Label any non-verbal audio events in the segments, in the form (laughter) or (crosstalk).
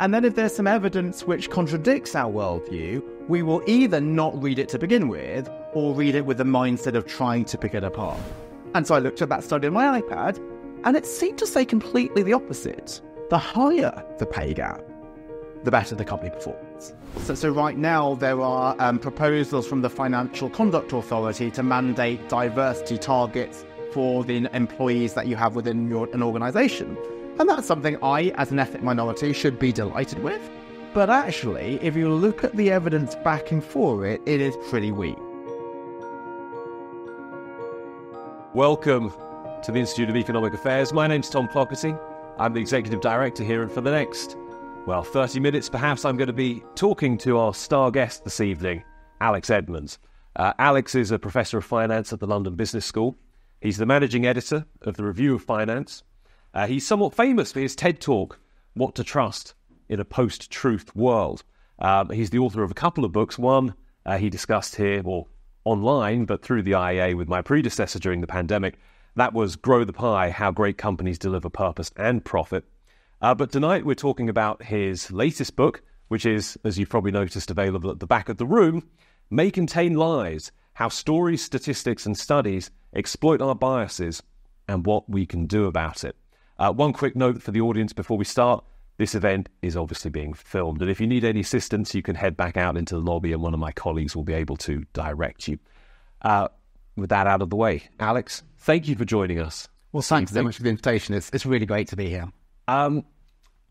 And then if there's some evidence which contradicts our worldview, we will either not read it to begin with or read it with the mindset of trying to pick it apart. And so I looked at that study on my iPad, and it seemed to say completely the opposite. The higher the pay gap, the better the company performs. So, so right now, there are um, proposals from the Financial Conduct Authority to mandate diversity targets for the employees that you have within your, an organization. And that's something I, as an ethnic minority, should be delighted with. But actually, if you look at the evidence backing for it, it is pretty weak. Welcome to the Institute of Economic Affairs. My name's Tom Clougherty. I'm the Executive Director here, and for the next, well, 30 minutes perhaps, I'm going to be talking to our star guest this evening, Alex Edmans. Uh, Alex is a Professor of Finance at the London Business School. He's the Managing Editor of the Review of Finance. Uh, he's somewhat famous for his TED Talk, What to Trust in a Post Truth World. Um, he's the author of a couple of books. One uh, he discussed here, or online, but through the IEA with my predecessor during the pandemic. That was Grow the Pie How Great Companies Deliver Purpose and Profit. Uh, but tonight we're talking about his latest book, which is, as you've probably noticed, available at the back of the room May Contain Lies How Stories, Statistics, and Studies Exploit Our Biases and What We Can Do About It. Uh, one quick note for the audience before we start this event is obviously being filmed. And if you need any assistance, you can head back out into the lobby and one of my colleagues will be able to direct you. Uh, with that out of the way, Alex, thank you for joining us. Well, thanks so much for the invitation. It's, it's really great to be here. Um,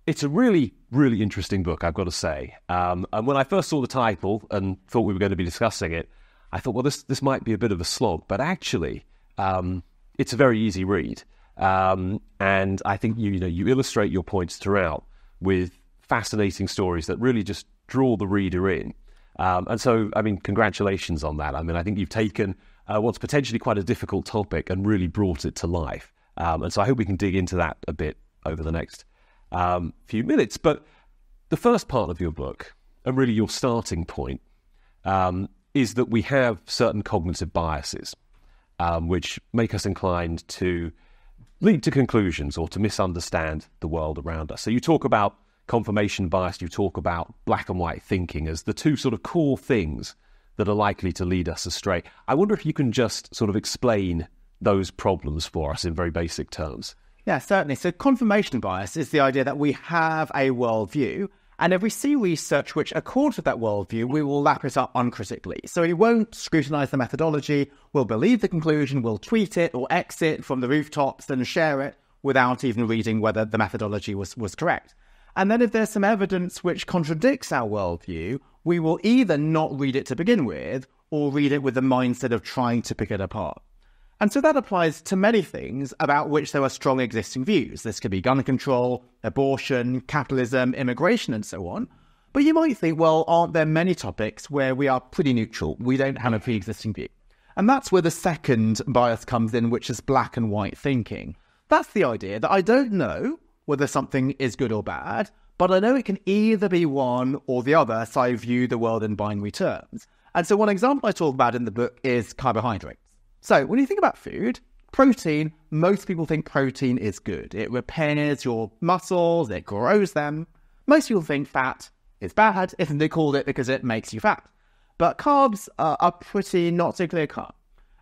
it's a really, really interesting book, I've got to say. Um, and when I first saw the title and thought we were going to be discussing it, I thought, well, this, this might be a bit of a slog. But actually, um, it's a very easy read. Um, and I think you, you know you illustrate your points throughout with fascinating stories that really just draw the reader in. Um, and so, I mean, congratulations on that. I mean, I think you've taken uh, what's potentially quite a difficult topic and really brought it to life. Um, and so I hope we can dig into that a bit over the next um, few minutes. But the first part of your book, and really your starting point, um, is that we have certain cognitive biases um, which make us inclined to lead to conclusions or to misunderstand the world around us. So you talk about confirmation bias, you talk about black and white thinking as the two sort of core things that are likely to lead us astray. I wonder if you can just sort of explain those problems for us in very basic terms. Yeah, certainly. So, confirmation bias is the idea that we have a worldview and if we see research which accords with that worldview, we will lap it up uncritically. So we won't scrutinize the methodology, we'll believe the conclusion, we'll tweet it or exit from the rooftops and share it without even reading whether the methodology was, was correct. And then if there's some evidence which contradicts our worldview, we will either not read it to begin with or read it with the mindset of trying to pick it apart. And so that applies to many things about which there are strong existing views. This could be gun control, abortion, capitalism, immigration, and so on. But you might think, well, aren't there many topics where we are pretty neutral? We don't have a pre existing view. And that's where the second bias comes in, which is black and white thinking. That's the idea that I don't know whether something is good or bad, but I know it can either be one or the other, so I view the world in binary terms. And so, one example I talk about in the book is carbohydrates. So, when you think about food, protein, most people think protein is good. It repairs your muscles, it grows them. Most people think fat is bad, if they called it because it makes you fat. But carbs are, are pretty not so clear cut.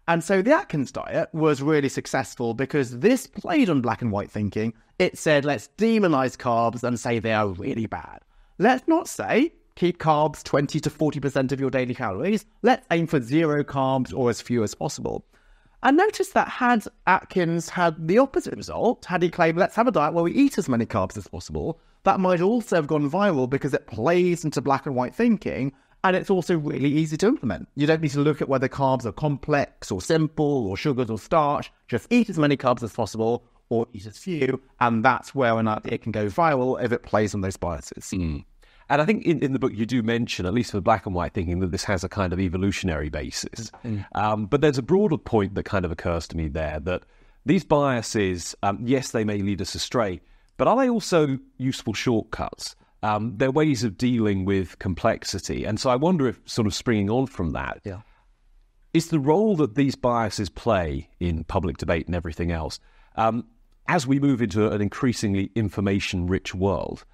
And so the Atkins diet was really successful because this played on black and white thinking. It said, let's demonize carbs and say they are really bad. Let's not say keep carbs 20 to 40% of your daily calories. Let's aim for zero carbs or as few as possible. And notice that had Atkins had the opposite result, had he claimed, let's have a diet where we eat as many carbs as possible, that might also have gone viral because it plays into black and white thinking and it's also really easy to implement. You don't need to look at whether carbs are complex or simple or sugars or starch. Just eat as many carbs as possible or eat as few. And that's where an idea can go viral if it plays on those biases. Mm. And I think in, in the book you do mention, at least for black and white thinking, that this has a kind of evolutionary basis. Mm. Um, but there's a broader point that kind of occurs to me there that these biases, um, yes, they may lead us astray, but are they also useful shortcuts? Um, they're ways of dealing with complexity. And so I wonder if, sort of springing on from that, yeah. is the role that these biases play in public debate and everything else, um, as we move into an increasingly information rich world,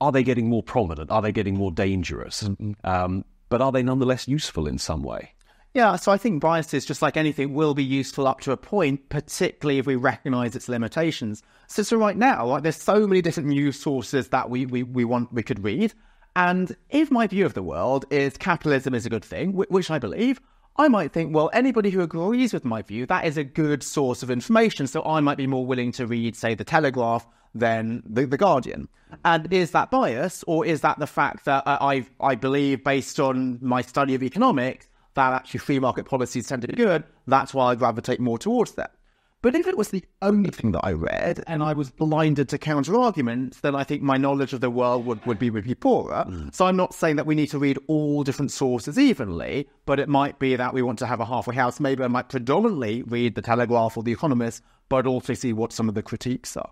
are they getting more prominent? Are they getting more dangerous? Mm-hmm. Um, but are they nonetheless useful in some way? Yeah, so I think biases, just like anything, will be useful up to a point, particularly if we recognise its limitations. So, so right now, like there's so many different news sources that we, we, we want we could read. And if my view of the world is capitalism is a good thing, which I believe, I might think, well, anybody who agrees with my view, that is a good source of information. So I might be more willing to read, say, the Telegraph than the, the Guardian. And is that bias, or is that the fact that I I believe, based on my study of economics, that actually free market policies tend to be good? That's why I gravitate more towards that. But if it was the only thing that I read and I was blinded to counter arguments, then I think my knowledge of the world would, would be would be poorer. Mm. So I'm not saying that we need to read all different sources evenly, but it might be that we want to have a halfway house. Maybe I might predominantly read the Telegraph or the Economist, but also see what some of the critiques are.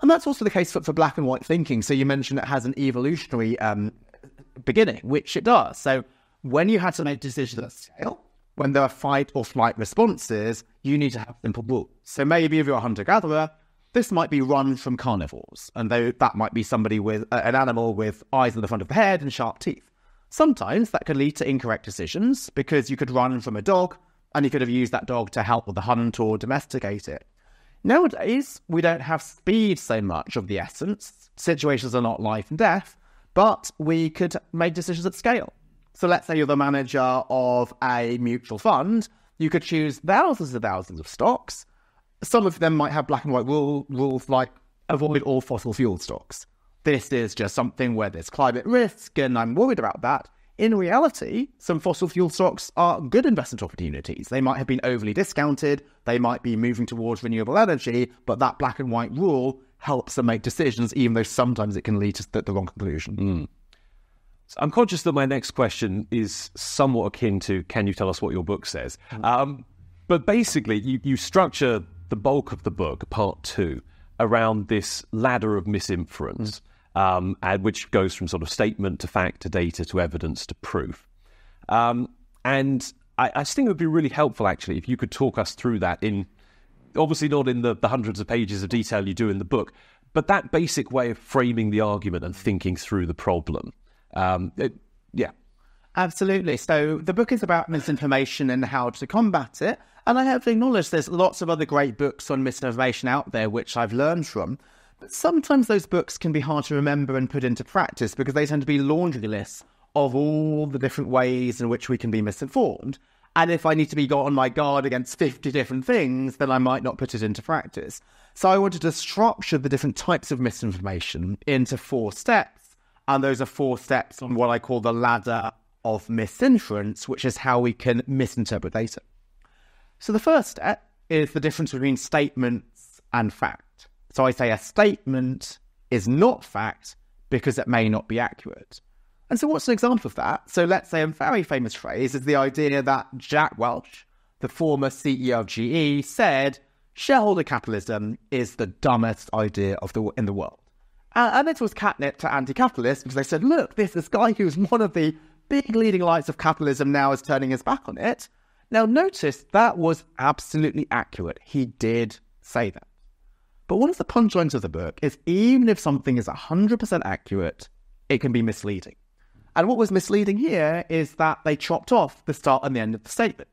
And that's also the case for, for black and white thinking. So you mentioned it has an evolutionary um, beginning, which it does. So when you had to make decisions at scale, when there are fight or flight responses, you need to have simple rules. So maybe if you're a hunter gatherer, this might be run from carnivores, and though that might be somebody with uh, an animal with eyes in the front of the head and sharp teeth. Sometimes that could lead to incorrect decisions because you could run from a dog and you could have used that dog to help with the hunt or domesticate it. Nowadays, we don't have speed so much of the essence. Situations are not life and death, but we could make decisions at scale. So let's say you're the manager of a mutual fund, you could choose thousands and thousands of stocks. Some of them might have black and white rule, rules like avoid all fossil fuel stocks. This is just something where there's climate risk and I'm worried about that. In reality, some fossil fuel stocks are good investment opportunities. They might have been overly discounted, they might be moving towards renewable energy, but that black and white rule helps them make decisions, even though sometimes it can lead to the, wrong conclusion. Mm. I'm conscious that my next question is somewhat akin to can you tell us what your book says? Mm. Um, but basically, you, you structure the bulk of the book, part two, around this ladder of misinference, mm. Um, and which goes from sort of statement to fact to data to evidence to proof. Um, and I, I think it would be really helpful, actually, if you could talk us through that in obviously not in the, the hundreds of pages of detail you do in the book, but that basic way of framing the argument and thinking through the problem. Um, it, yeah. Absolutely. So the book is about misinformation and how to combat it. And I have to acknowledge there's lots of other great books on misinformation out there, which I've learned from. But sometimes those books can be hard to remember and put into practice because they tend to be laundry lists of all the different ways in which we can be misinformed. And if I need to be on my guard against 50 different things, then I might not put it into practice. So I wanted to structure the different types of misinformation into four steps and those are four steps on what I call the ladder of misinference, which is how we can misinterpret data. So the first step is the difference between statements and fact. So I say a statement is not fact because it may not be accurate. And so what's an example of that? So let's say a very famous phrase is the idea that Jack Welch, the former CEO of GE, said shareholder capitalism is the dumbest idea of the in the world. And, and this was catnip to anti-capitalists because they said, look, this, this guy who's one of the big leading lights of capitalism now is turning his back on it. Now, notice that was absolutely accurate. He did say that. But one of the punchlines of the book is even if something is 100% accurate, it can be misleading. And what was misleading here is that they chopped off the start and the end of the statement.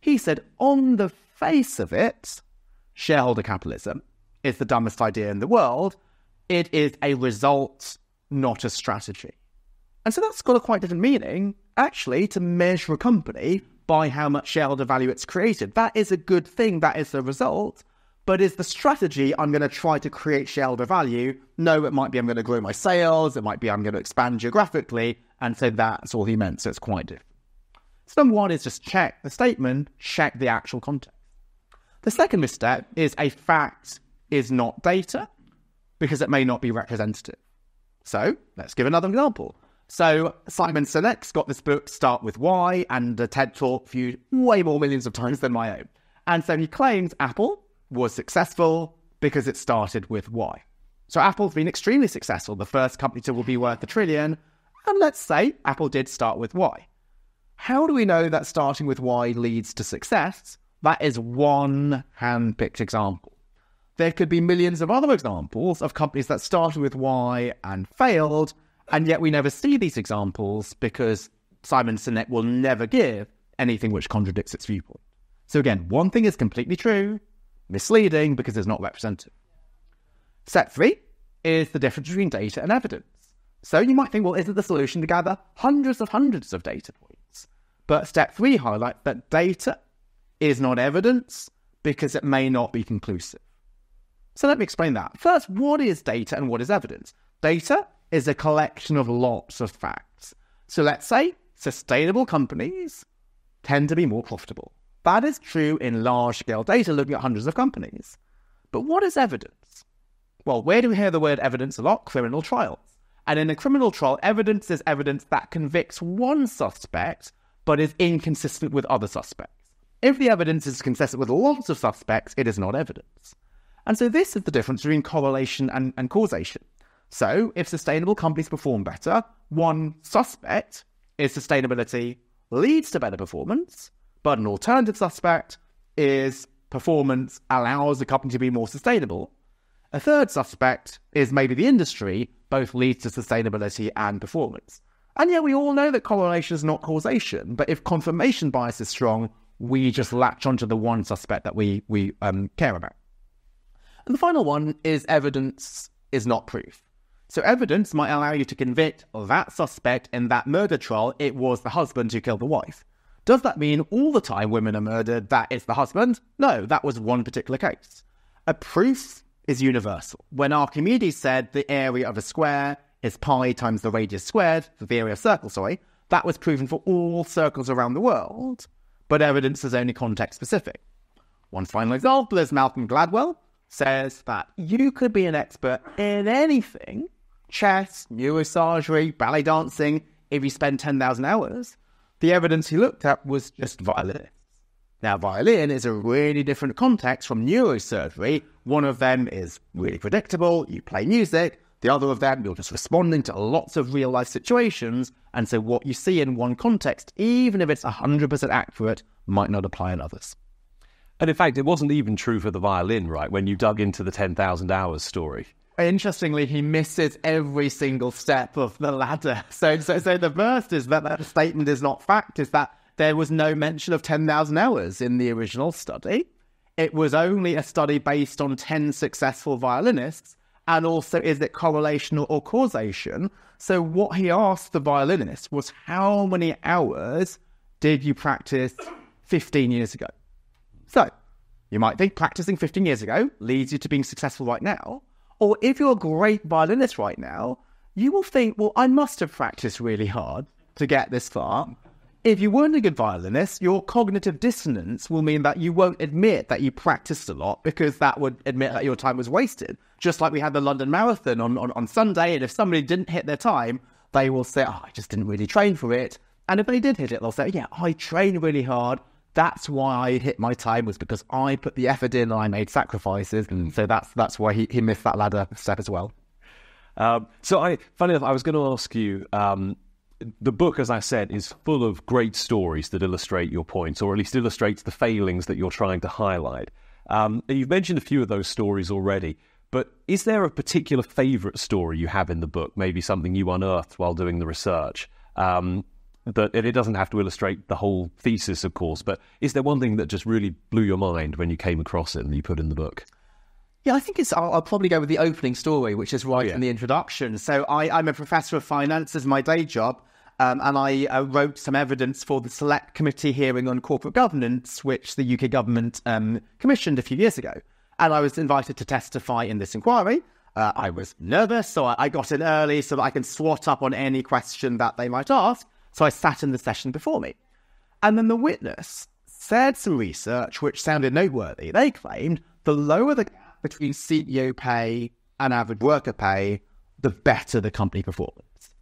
He said, on the face of it, shareholder capitalism is the dumbest idea in the world, it is a result, not a strategy. And so that's got a quite different meaning, actually, to measure a company by how much shareholder value it's created. That is a good thing, that is the result. But is the strategy I'm going to try to create shareholder value? No, it might be I'm going to grow my sales, it might be I'm going to expand geographically. And so that's all he meant. So it's quite different. So number one is just check the statement, check the actual context. The second misstep is a fact is not data because it may not be representative. So let's give another example. So Simon Sinek's got this book, Start With Why, and a TED Talk viewed way more millions of times than my own. And so he claims Apple was successful because it started with why. So Apple's been extremely successful, the first company to will be worth a trillion. And let's say Apple did start with why. How do we know that starting with why leads to success? That is one hand picked example. there could be millions of other examples of companies that started with Y and failed, and yet we never see these examples because Simon Sinek will never give anything which contradicts its viewpoint. So again, one thing is completely true, misleading because it's not representative. Step three is the difference between data and evidence. So you might think, well, isn't the solution to gather hundreds of hundreds of data points? But step three highlights that data is not evidence because it may not be conclusive. So let me explain that. First, what is data and what is evidence? Data is a collection of lots of facts. So let's say sustainable companies tend to be more profitable. That is true in large scale data looking at hundreds of companies. But what is evidence? Well, where do we hear the word evidence a lot? Criminal trials. And in a criminal trial, evidence is evidence that convicts one suspect but is inconsistent with other suspects. If the evidence is consistent with lots of suspects, it is not evidence. And so this is the difference between correlation and, and causation. So if sustainable companies perform better, one suspect is sustainability leads to better performance, but an alternative suspect is performance allows the company to be more sustainable. A third suspect is maybe the industry both leads to sustainability and performance. And yet we all know that correlation is not causation, but if confirmation bias is strong, we just latch onto the one suspect that we, we um, care about. And the final one is evidence is not proof. So evidence might allow you to convict that suspect in that murder trial it was the husband who killed the wife. Does that mean all the time women are murdered that it's the husband? No, that was one particular case. A proof is universal. When Archimedes said the area of a square is pi times the radius squared, the area of a circle, sorry, that was proven for all circles around the world, but evidence is only context specific. One final example is Malcolm Gladwell says that you could be an expert in anything chess, neurosurgery, ballet dancing if you spend 10,000 hours. The evidence he looked at was just violinists. Now, violin is a really different context from neurosurgery. One of them is really predictable, you play music. The other of them, you're just responding to lots of real life situations. And so, what you see in one context, even if it's 100% accurate, might not apply in others. And in fact, it wasn't even true for the violin, right? When you dug into the 10,000 hours story. Interestingly, he misses every single step of the ladder. (laughs) So, so, so the first is that that statement is not fact, is that there was no mention of 10,000 hours in the original study. It was only a study based on 10 successful violinists. And also, is it correlation or causation? So, what he asked the violinist was, How many hours did you practice 15 years ago? So, you might think practicing 15 years ago leads you to being successful right now. Or if you're a great violinist right now, you will think, well, I must have practiced really hard to get this far. If you weren't a good violinist, your cognitive dissonance will mean that you won't admit that you practiced a lot because that would admit that your time was wasted. Just like we had the London Marathon on, on, on Sunday, and if somebody didn't hit their time, they will say, oh, I just didn't really train for it. And if they did hit it, they'll say, yeah, I trained really hard. That's why I hit my time was because I put the effort in and I made sacrifices. Mm. So that's that's why he, he missed that ladder step as well. Um, so I, funny enough, I was going to ask you. Um, the book, as I said, is full of great stories that illustrate your points, or at least illustrates the failings that you're trying to highlight. Um, you've mentioned a few of those stories already, but is there a particular favourite story you have in the book? Maybe something you unearthed while doing the research. Um, that it doesn't have to illustrate the whole thesis, of course, but is there one thing that just really blew your mind when you came across it and you put in the book? Yeah, I think it's. I'll, I'll probably go with the opening story, which is right yeah. in the introduction. So I, am a professor of finance as my day job, um, and I uh, wrote some evidence for the Select Committee hearing on corporate governance, which the UK government um, commissioned a few years ago. And I was invited to testify in this inquiry. Uh, I was nervous, so I got in early so that I can swat up on any question that they might ask. So I sat in the session before me. And then the witness said some research which sounded noteworthy. They claimed the lower the gap between CEO pay and average worker pay, the better the company performance.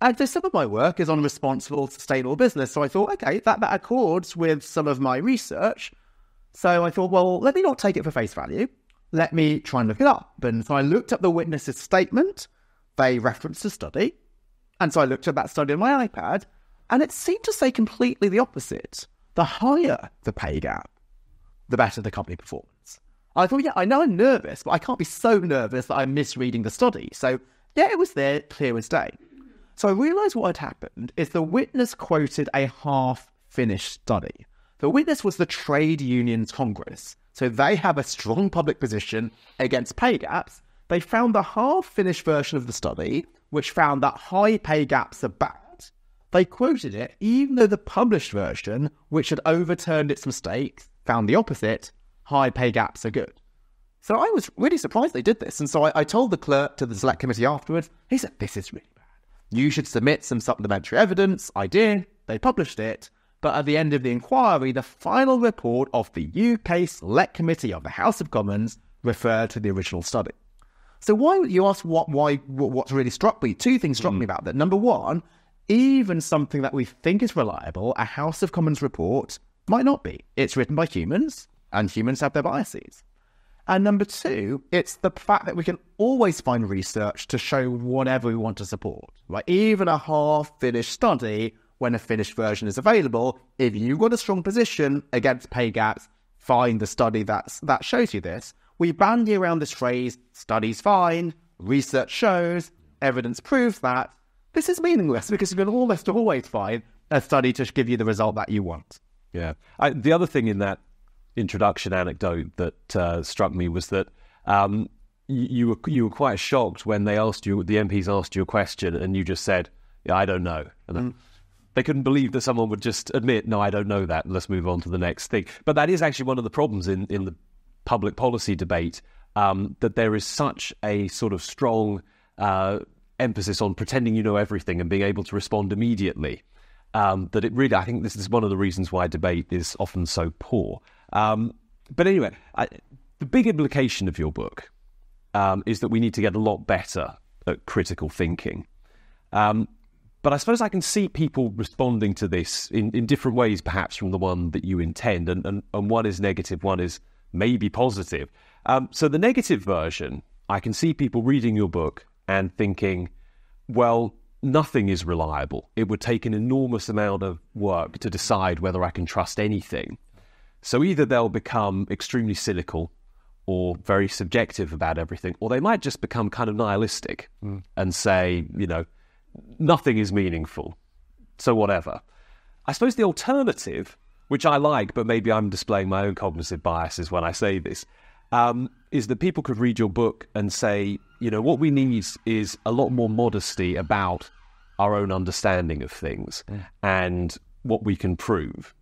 And so some of my work is on responsible, sustainable business. So I thought, okay, that, that accords with some of my research. So I thought, well, let me not take it for face value. Let me try and look it up. And so I looked up the witness's statement. They referenced a study. And so I looked at that study on my iPad, and it seemed to say completely the opposite. The higher the pay gap, the better the company performance. I thought, yeah, I know I'm nervous, but I can't be so nervous that I'm misreading the study. So, yeah, it was there, clear as day. So I realised what had happened is the witness quoted a half finished study. The witness was the Trade Unions Congress. So they have a strong public position against pay gaps. They found the half finished version of the study, which found that high pay gaps are bad. They quoted it, even though the published version, which had overturned its mistakes, found the opposite high pay gaps are good. So I was really surprised they did this. And so I, I told the clerk to the select committee afterwards, he said, This is really bad. You should submit some supplementary evidence. I did. They published it. But at the end of the inquiry, the final report of the UK Select Committee of the House of Commons referred to the original study. So why you ask what why what's really struck me? Two things struck mm. me about that. Number one, even something that we think is reliable, a House of Commons report might not be. It's written by humans, and humans have their biases. And number two, it's the fact that we can always find research to show whatever we want to support. Right? Even a half finished study, when a finished version is available, if you've got a strong position against pay gaps, find the study that's, that shows you this. We bandy around this phrase, studies find, research shows, evidence proves that. This is meaningless because you can almost always find a study to give you the result that you want. Yeah. I, the other thing in that introduction anecdote that uh, struck me was that um, you, you, were you were quite shocked when they asked you the MPs asked you a question and you just said, "Yeah, I don't know." And mm. they couldn't believe that someone would just admit, "No, I don't know that." Let's move on to the next thing. But that is actually one of the problems in in the public policy debate um, that there is such a sort of strong uh, emphasis on pretending you know everything and being able to respond immediately. Um, that it really, I think this is one of the reasons why debate is often so poor. Um, but anyway, I, the big implication of your book um, is that we need to get a lot better at critical thinking. Um, but I suppose I can see people responding to this in, in different ways, perhaps from the one that you intend. And, and, and one is negative, one is maybe positive. Um, so, the negative version, I can see people reading your book and thinking, well, nothing is reliable. It would take an enormous amount of work to decide whether I can trust anything. So either they'll become extremely cynical or very subjective about everything, or they might just become kind of nihilistic mm. and say, you know, nothing is meaningful. So whatever. I suppose the alternative, which I like, but maybe I'm displaying my own cognitive biases when I say this, um, is that people could read your book and say, you know, what we need is a lot more modesty about our own understanding of things mm. and what we can prove.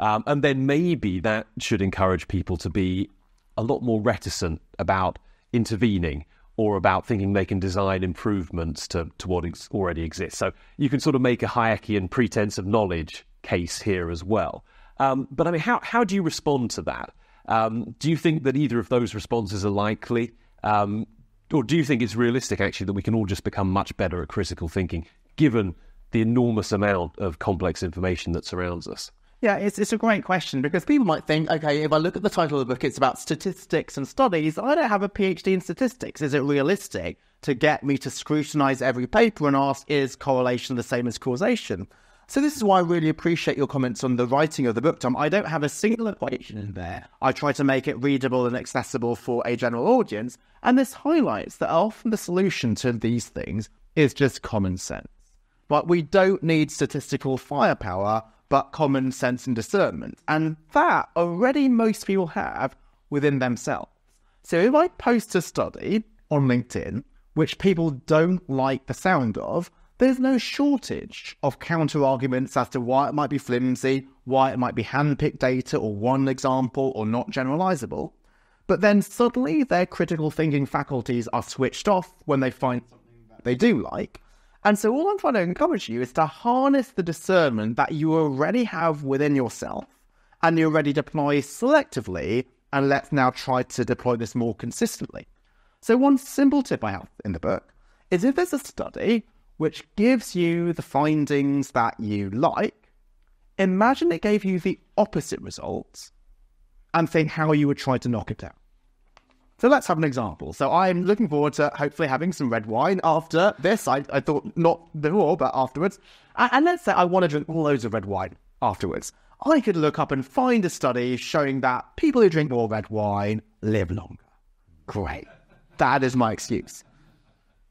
Um, and then maybe that should encourage people to be a lot more reticent about intervening or about thinking they can design improvements to, to what ex- already exists. So you can sort of make a Hayekian pretense of knowledge case here as well. Um, but I mean, how, how do you respond to that? Um, do you think that either of those responses are likely? Um, or do you think it's realistic, actually, that we can all just become much better at critical thinking, given the enormous amount of complex information that surrounds us? Yeah, it's, it's a great question because people might think, okay, if I look at the title of the book, it's about statistics and studies. I don't have a PhD in statistics. Is it realistic to get me to scrutinize every paper and ask, is correlation the same as causation? So this is why I really appreciate your comments on the writing of the book, Tom. I don't have a single equation in there. I try to make it readable and accessible for a general audience, and this highlights that often the solution to these things is just common sense. But we don't need statistical firepower but common sense and discernment. And that already most people have within themselves. So if I post a study on LinkedIn, which people don't like the sound of, there's no shortage of counter arguments as to why it might be flimsy, why it might be handpicked data or one example or not generalizable. But then suddenly their critical thinking faculties are switched off when they find something they do like, and so, all I'm trying to encourage you is to harness the discernment that you already have within yourself and you already deploy selectively. And let's now try to deploy this more consistently. So, one simple tip I have in the book is if there's a study which gives you the findings that you like, imagine it gave you the opposite results and think how you would try to knock it down. So let's have an example. So I'm looking forward to hopefully having some red wine after this. I, I thought not before, but afterwards. And, and let's say I want to drink loads of red wine afterwards. I could look up and find a study showing that people who drink more red wine live longer. Great. That is my excuse.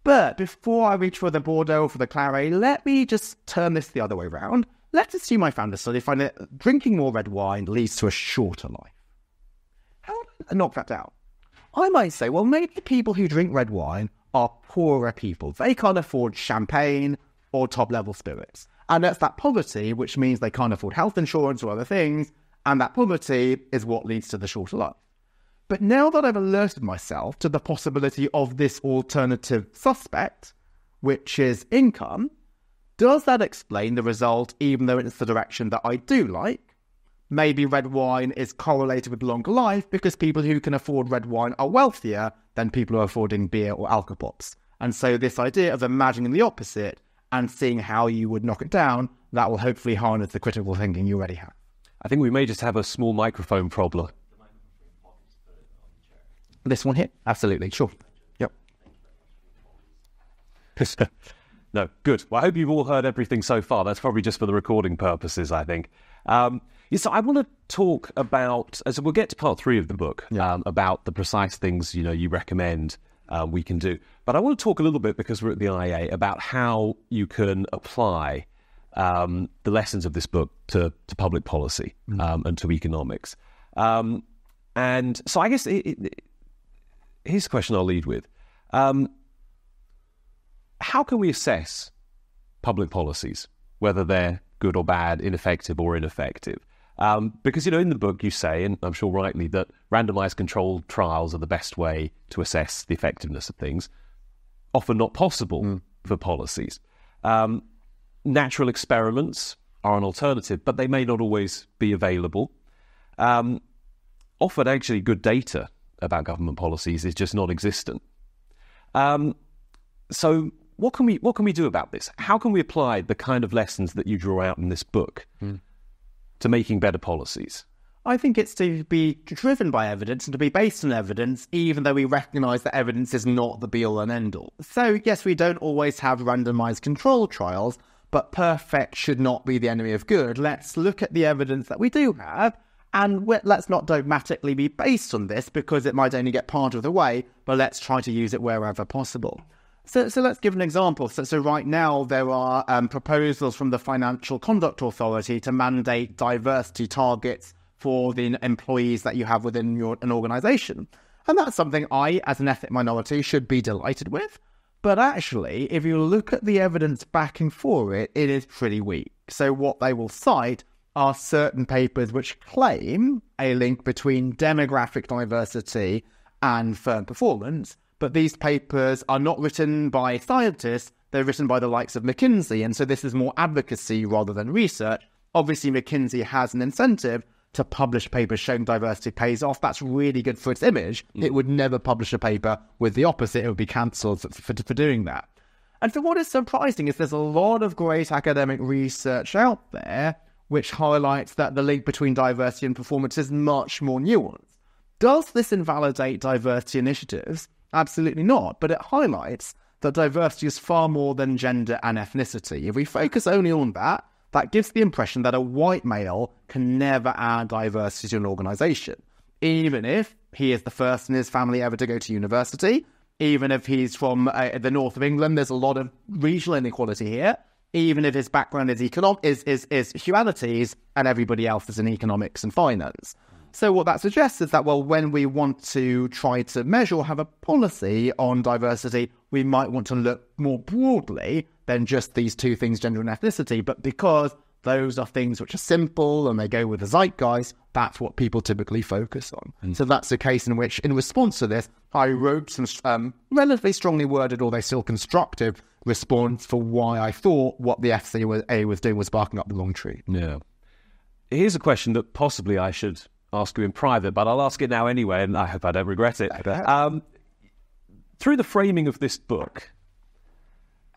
But before I reach for the Bordeaux or for the Claret, let me just turn this the other way around. Let's assume I found a study find that drinking more red wine leads to a shorter life. How do I knock that down? I might say, well, maybe the people who drink red wine are poorer people. They can't afford champagne or top level spirits. And that's that poverty, which means they can't afford health insurance or other things. And that poverty is what leads to the shorter life. But now that I've alerted myself to the possibility of this alternative suspect, which is income, does that explain the result, even though it's the direction that I do like? Maybe red wine is correlated with longer life because people who can afford red wine are wealthier than people who are affording beer or alcopops. And so, this idea of imagining the opposite and seeing how you would knock it down, that will hopefully harness the critical thinking you already have. I think we may just have a small microphone problem. This one here? Absolutely, sure. Yep. (laughs) no, good. Well, I hope you've all heard everything so far. That's probably just for the recording purposes, I think. Um, yeah, so I want to talk about, as we'll get to part three of the book, yeah. um, about the precise things you know you recommend uh, we can do. But I want to talk a little bit because we're at the IEA about how you can apply um, the lessons of this book to, to public policy mm. um, and to economics. Um, and so I guess it, it, here's a question I'll lead with. Um, how can we assess public policies, whether they're good or bad, ineffective or ineffective? Um, because, you know, in the book you say, and I'm sure rightly, that randomized controlled trials are the best way to assess the effectiveness of things, often not possible mm. for policies. Um, natural experiments are an alternative, but they may not always be available. Um, often, actually, good data about government policies is just non-existent. Um, so, what can we what can we do about this? How can we apply the kind of lessons that you draw out in this book mm. to making better policies? I think it's to be driven by evidence and to be based on evidence, even though we recognise that evidence is not the be all and end all. So, yes, we don't always have randomised control trials, but perfect should not be the enemy of good. Let's look at the evidence that we do have and let's not dogmatically be based on this because it might only get part of the way, but let's try to use it wherever possible. So, so let's give an example. So, so right now, there are um, proposals from the Financial Conduct Authority to mandate diversity targets for the employees that you have within your, an organization. And that's something I, as an ethnic minority, should be delighted with. But actually, if you look at the evidence backing for it, it is pretty weak. So, what they will cite are certain papers which claim a link between demographic diversity and firm performance, but these papers are not written by scientists, they're written by the likes of McKinsey, and so this is more advocacy rather than research. Obviously, McKinsey has an incentive to publish papers showing diversity pays off. That's really good for its image. Mm. It would never publish a paper with the opposite, it would be cancelled for, for, for doing that. And so, what is surprising is there's a lot of great academic research out there which highlights that the link between diversity and performance is much more nuanced. Does this invalidate diversity initiatives? Absolutely not, but it highlights that diversity is far more than gender and ethnicity. If we focus only on that, that gives the impression that a white male can never add diversity to an organization, even if he is the first in his family ever to go to university, even if he's from uh, the north of England, there's a lot of regional inequality here even if his background is economic is, is is humanities and everybody else is in economics and finance. So what that suggests is that well, when we want to try to measure or have a policy on diversity, we might want to look more broadly than just these two things, gender and ethnicity. But because those are things which are simple and they go with the zeitgeist, that's what people typically focus on. Mm. So that's a case in which, in response to this, I wrote some um, relatively strongly worded, although still constructive, response for why I thought what the FCA was doing was barking up the wrong tree. Yeah. Here's a question that possibly I should ask you in private, but I'll ask it now anyway, and I hope I don't regret it. Um, through the framing of this book,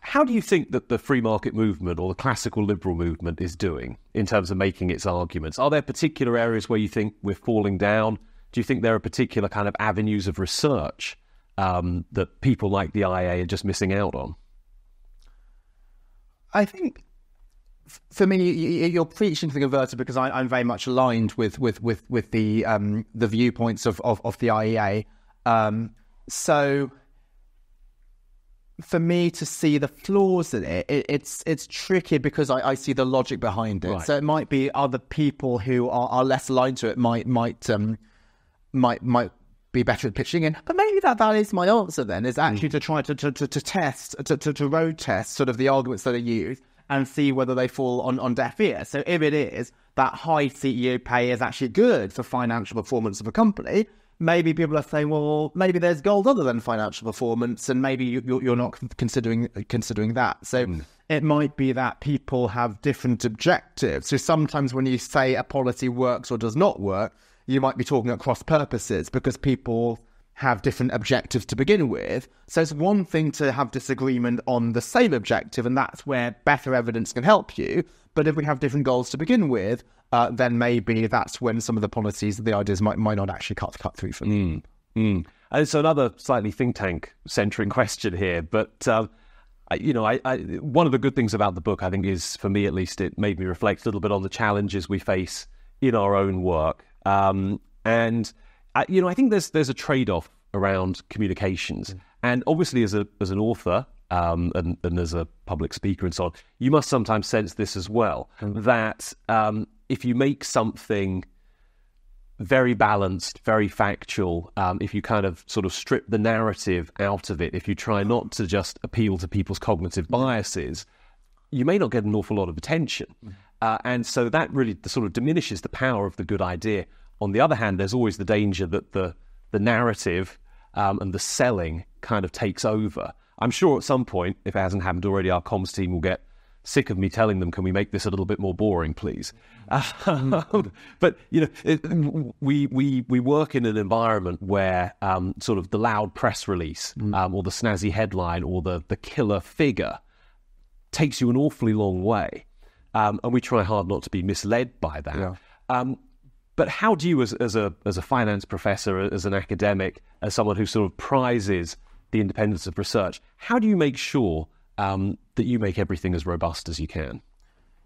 how do you think that the free market movement or the classical liberal movement is doing in terms of making its arguments? Are there particular areas where you think we're falling down? Do you think there are particular kind of avenues of research um, that people like the IEA are just missing out on? I think for me, you, are preaching to the converted because I, am very much aligned with with with with the um, the viewpoints of of, of the IEA. Um, so for me to see the flaws in it, it it's it's tricky because I, I, see the logic behind it. Right. So it might be other people who are, are less aligned to it might might um, might might be better at pitching in. But maybe that that is my answer then is actually mm. to try to, to, to, to test to, to, to road test sort of the arguments that are used and see whether they fall on, on deaf ear. So if it is that high CEO pay is actually good for financial performance of a company, maybe people are saying, well, maybe there's gold other than financial performance, and maybe you, you're not considering considering that. So mm. it might be that people have different objectives. So sometimes when you say a policy works or does not work, you might be talking at cross purposes because people have different objectives to begin with. So it's one thing to have disagreement on the same objective, and that's where better evidence can help you. But if we have different goals to begin with, uh, then maybe that's when some of the policies, the ideas might might not actually cut cut through for me. Mm, mm. And so another slightly think tank centering (laughs) question here, but. Uh, you know, I, I, one of the good things about the book, I think, is for me at least, it made me reflect a little bit on the challenges we face in our own work. Um, and uh, you know, I think there's there's a trade off around communications, mm. and obviously, as a as an author, um, and, and, as a public speaker and so on, you must sometimes sense this as well mm. that um, if you make something very balanced, very factual, um, if you kind of sort of strip the narrative out of it, if you try not to just appeal to people's cognitive biases, you may not get an awful lot of attention. Uh, and so that really sort of diminishes the power of the good idea. On the other hand, there's always the danger that the, the narrative um, and the selling kind of takes over. I'm sure at some point, if it hasn't happened already, our comms team will get sick of me telling them, "Can we make this a little bit more boring, please?" (laughs) but you know, it, we we we work in an environment where um, sort of the loud press release, mm. um, or the snazzy headline, or the the killer figure takes you an awfully long way, um, and we try hard not to be misled by that. Yeah. Um, but how do you, as, as a as a finance professor, as an academic, as someone who sort of prizes the independence of research, how do you make sure um, that you make everything as robust as you can?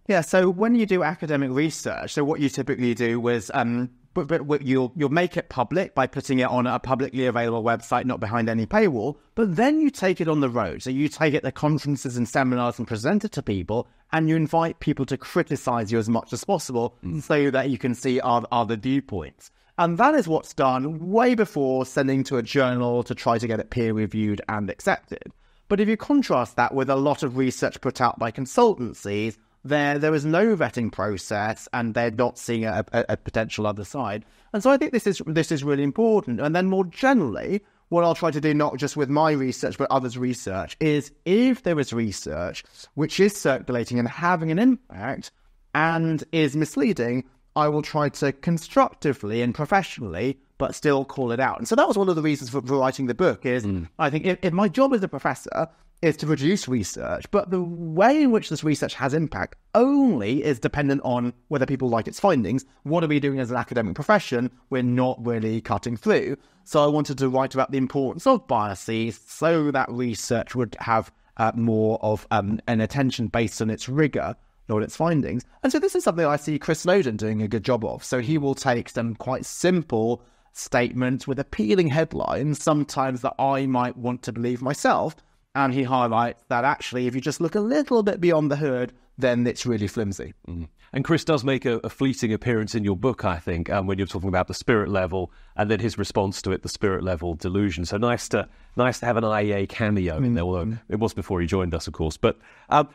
Yeah, so when you do academic research, so what you typically do is um, but, but you'll you'll make it public by putting it on a publicly available website, not behind any paywall. But then you take it on the road. So you take it to conferences and seminars and present it to people, and you invite people to criticize you as much as possible, mm. so that you can see other, other viewpoints. And that is what's done way before sending to a journal to try to get it peer reviewed and accepted. But if you contrast that with a lot of research put out by consultancies, there there is no vetting process, and they're not seeing a, a, a, potential other side. And so I think this is this is really important. And then more generally, what I'll try to do, not just with my research but others' research, is if there is research which is circulating and having an impact and is misleading, I will try to constructively and professionally, but still call it out. And so that was one of the reasons for, for writing the book. Is mm. I think if, if my job as a professor is to produce research, but the way in which this research has impact only is dependent on whether people like its findings. What are we doing as an academic profession? We're not really cutting through. So I wanted to write about the importance of biases so that research would have uh, more of um, an attention based on its rigor not its findings. And so this is something I see Chris Snowdon doing a good job of. So he will take some quite simple statements with appealing headlines, sometimes that I might want to believe myself. And he highlights that actually, if you just look a little bit beyond the hood, then it's really flimsy. Mm. And Chris does make a, a, fleeting appearance in your book, I think, um, when you're talking about the spirit level and then his response to it, the spirit level delusion. So nice to nice to have an IEA cameo mm. in there, although it was before he joined us, of course. But um,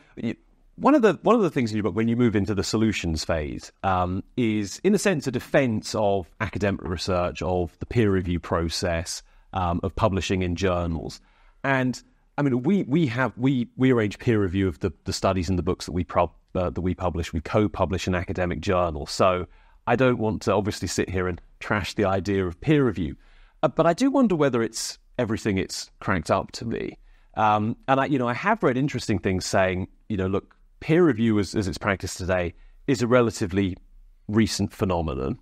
one of the one of the things in your book when you move into the solutions phase um, is, in a sense, a defence of academic research, of the peer review process, um, of publishing in journals, and I mean, we we have we we arrange peer review of the, the studies and the books that we pro, uh, that we publish. We co-publish an academic journal, so I don't want to obviously sit here and trash the idea of peer review, uh, but I do wonder whether it's everything it's cranked up to be. Um, and I, you know, I have read interesting things saying, you know, look, peer review as, as it's practiced today is a relatively recent phenomenon.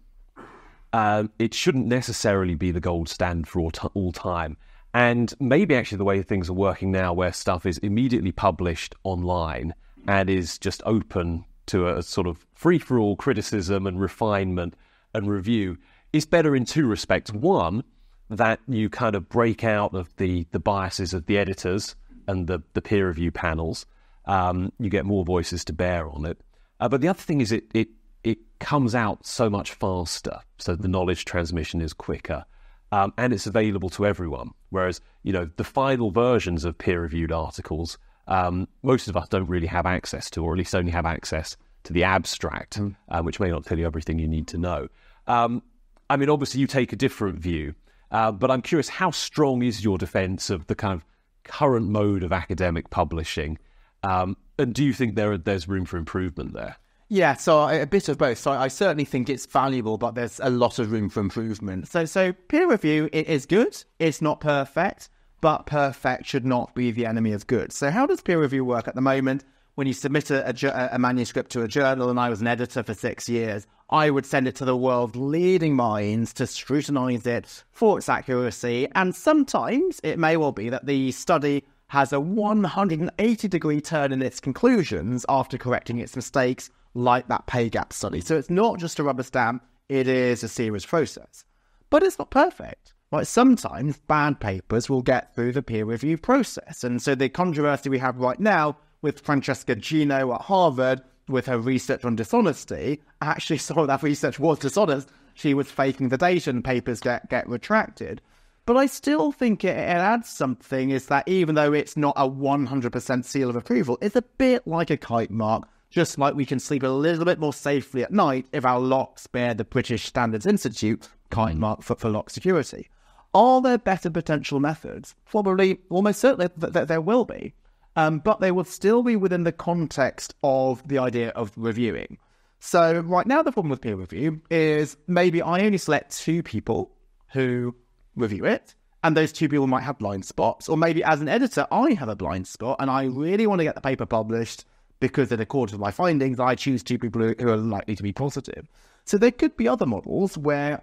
Um, it shouldn't necessarily be the gold standard for all, t- all time. And maybe actually the way things are working now, where stuff is immediately published online and is just open to a sort of free for all criticism and refinement and review is better in two respects. One, that you kind of break out of the, the biases of the editors and the, the peer review panels. Um, you get more voices to bear on it. Uh, but the other thing is it, it it comes out so much faster, so the knowledge transmission is quicker, um, and it's available to everyone. Whereas you know the final versions of peer reviewed articles, um, most of us don't really have access to, or at least only have access to the abstract, mm. uh, which may not tell you everything you need to know. Um, I mean, obviously, you take a different view, uh, but I'm curious how strong is your defence of the kind of current mode of academic publishing? Um, and do you think there there's room for improvement there? Yeah, so uh, a bit of both. So I certainly think it's valuable, but there's a lot of room for improvement. So, so peer review it is good. It's not perfect, but perfect should not be the enemy of good. So, how does peer review work at the moment? When you submit a, a, a manuscript to a journal, and I was an editor for six years, I would send it to the world's leading minds to scrutinize it for its accuracy. And sometimes it may well be that the study has a 180 degree turn in its conclusions after correcting its mistakes like that pay gap study. So it's not just a rubber stamp, it is a serious process. But it's not perfect. Like sometimes bad papers will get through the peer review process. And so the controversy we have right now with Francesca Gino at Harvard with her research on dishonesty, actually (laughs) some of that research was dishonest. She was faking the data and papers get, get retracted. But I still think it, it adds something is that even though it's not a 100% seal of approval, it's a bit like a kite mark just like we can sleep a little bit more safely at night if our locks bear the British Standards Institute kind hmm. mark for, for lock security. Are there better potential methods? Probably, almost certainly, th- th- there will be. Um, but they will still be within the context of the idea of reviewing. So, right now, the problem with peer review is maybe I only select two people who review it, and those two people might have blind spots. Or maybe as an editor, I have a blind spot and I really want to get the paper published because in accordance with my findings, I choose two people who are likely to be positive. So there could be other models where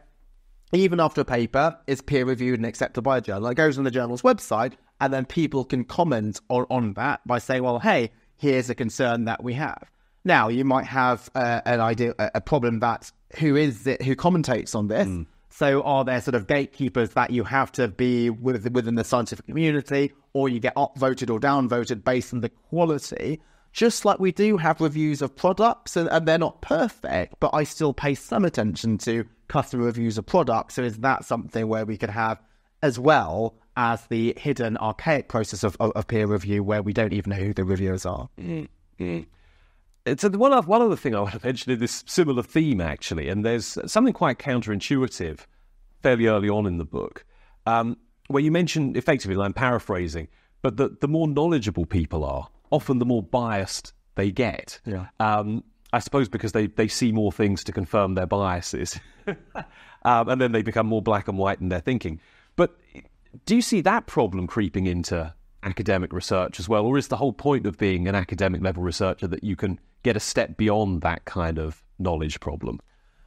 even after a paper is peer reviewed and accepted by a journal, it goes on the journal's website, and then people can comment on, on that by saying, well, hey, here's a concern that we have. Now, you might have uh, an idea, a problem that who is it who commentates on this? Mm. So, are there sort of gatekeepers that you have to be with, within the scientific community, or you get upvoted or downvoted based on the quality? Just like we do have reviews of products and, and, they're not perfect, but I still pay some attention to customer reviews of products. So is that something where we could have as well as the hidden archaic process of, of, peer review where we don't even know who the reviewers are? Mm-hmm. So one other, one other thing I want to mention is this similar theme actually, and there's something quite counterintuitive fairly early on in the book, um, where you mention effectively, I'm paraphrasing, but the, the more knowledgeable people are, often the more biased they get. Yeah. Um, I suppose because they, they see more things to confirm their biases. (laughs) um, and then they become more black and white in their thinking. But do you see that problem creeping into academic research as well? Or is the whole point of being an academic level researcher that you can get a step beyond that kind of knowledge problem?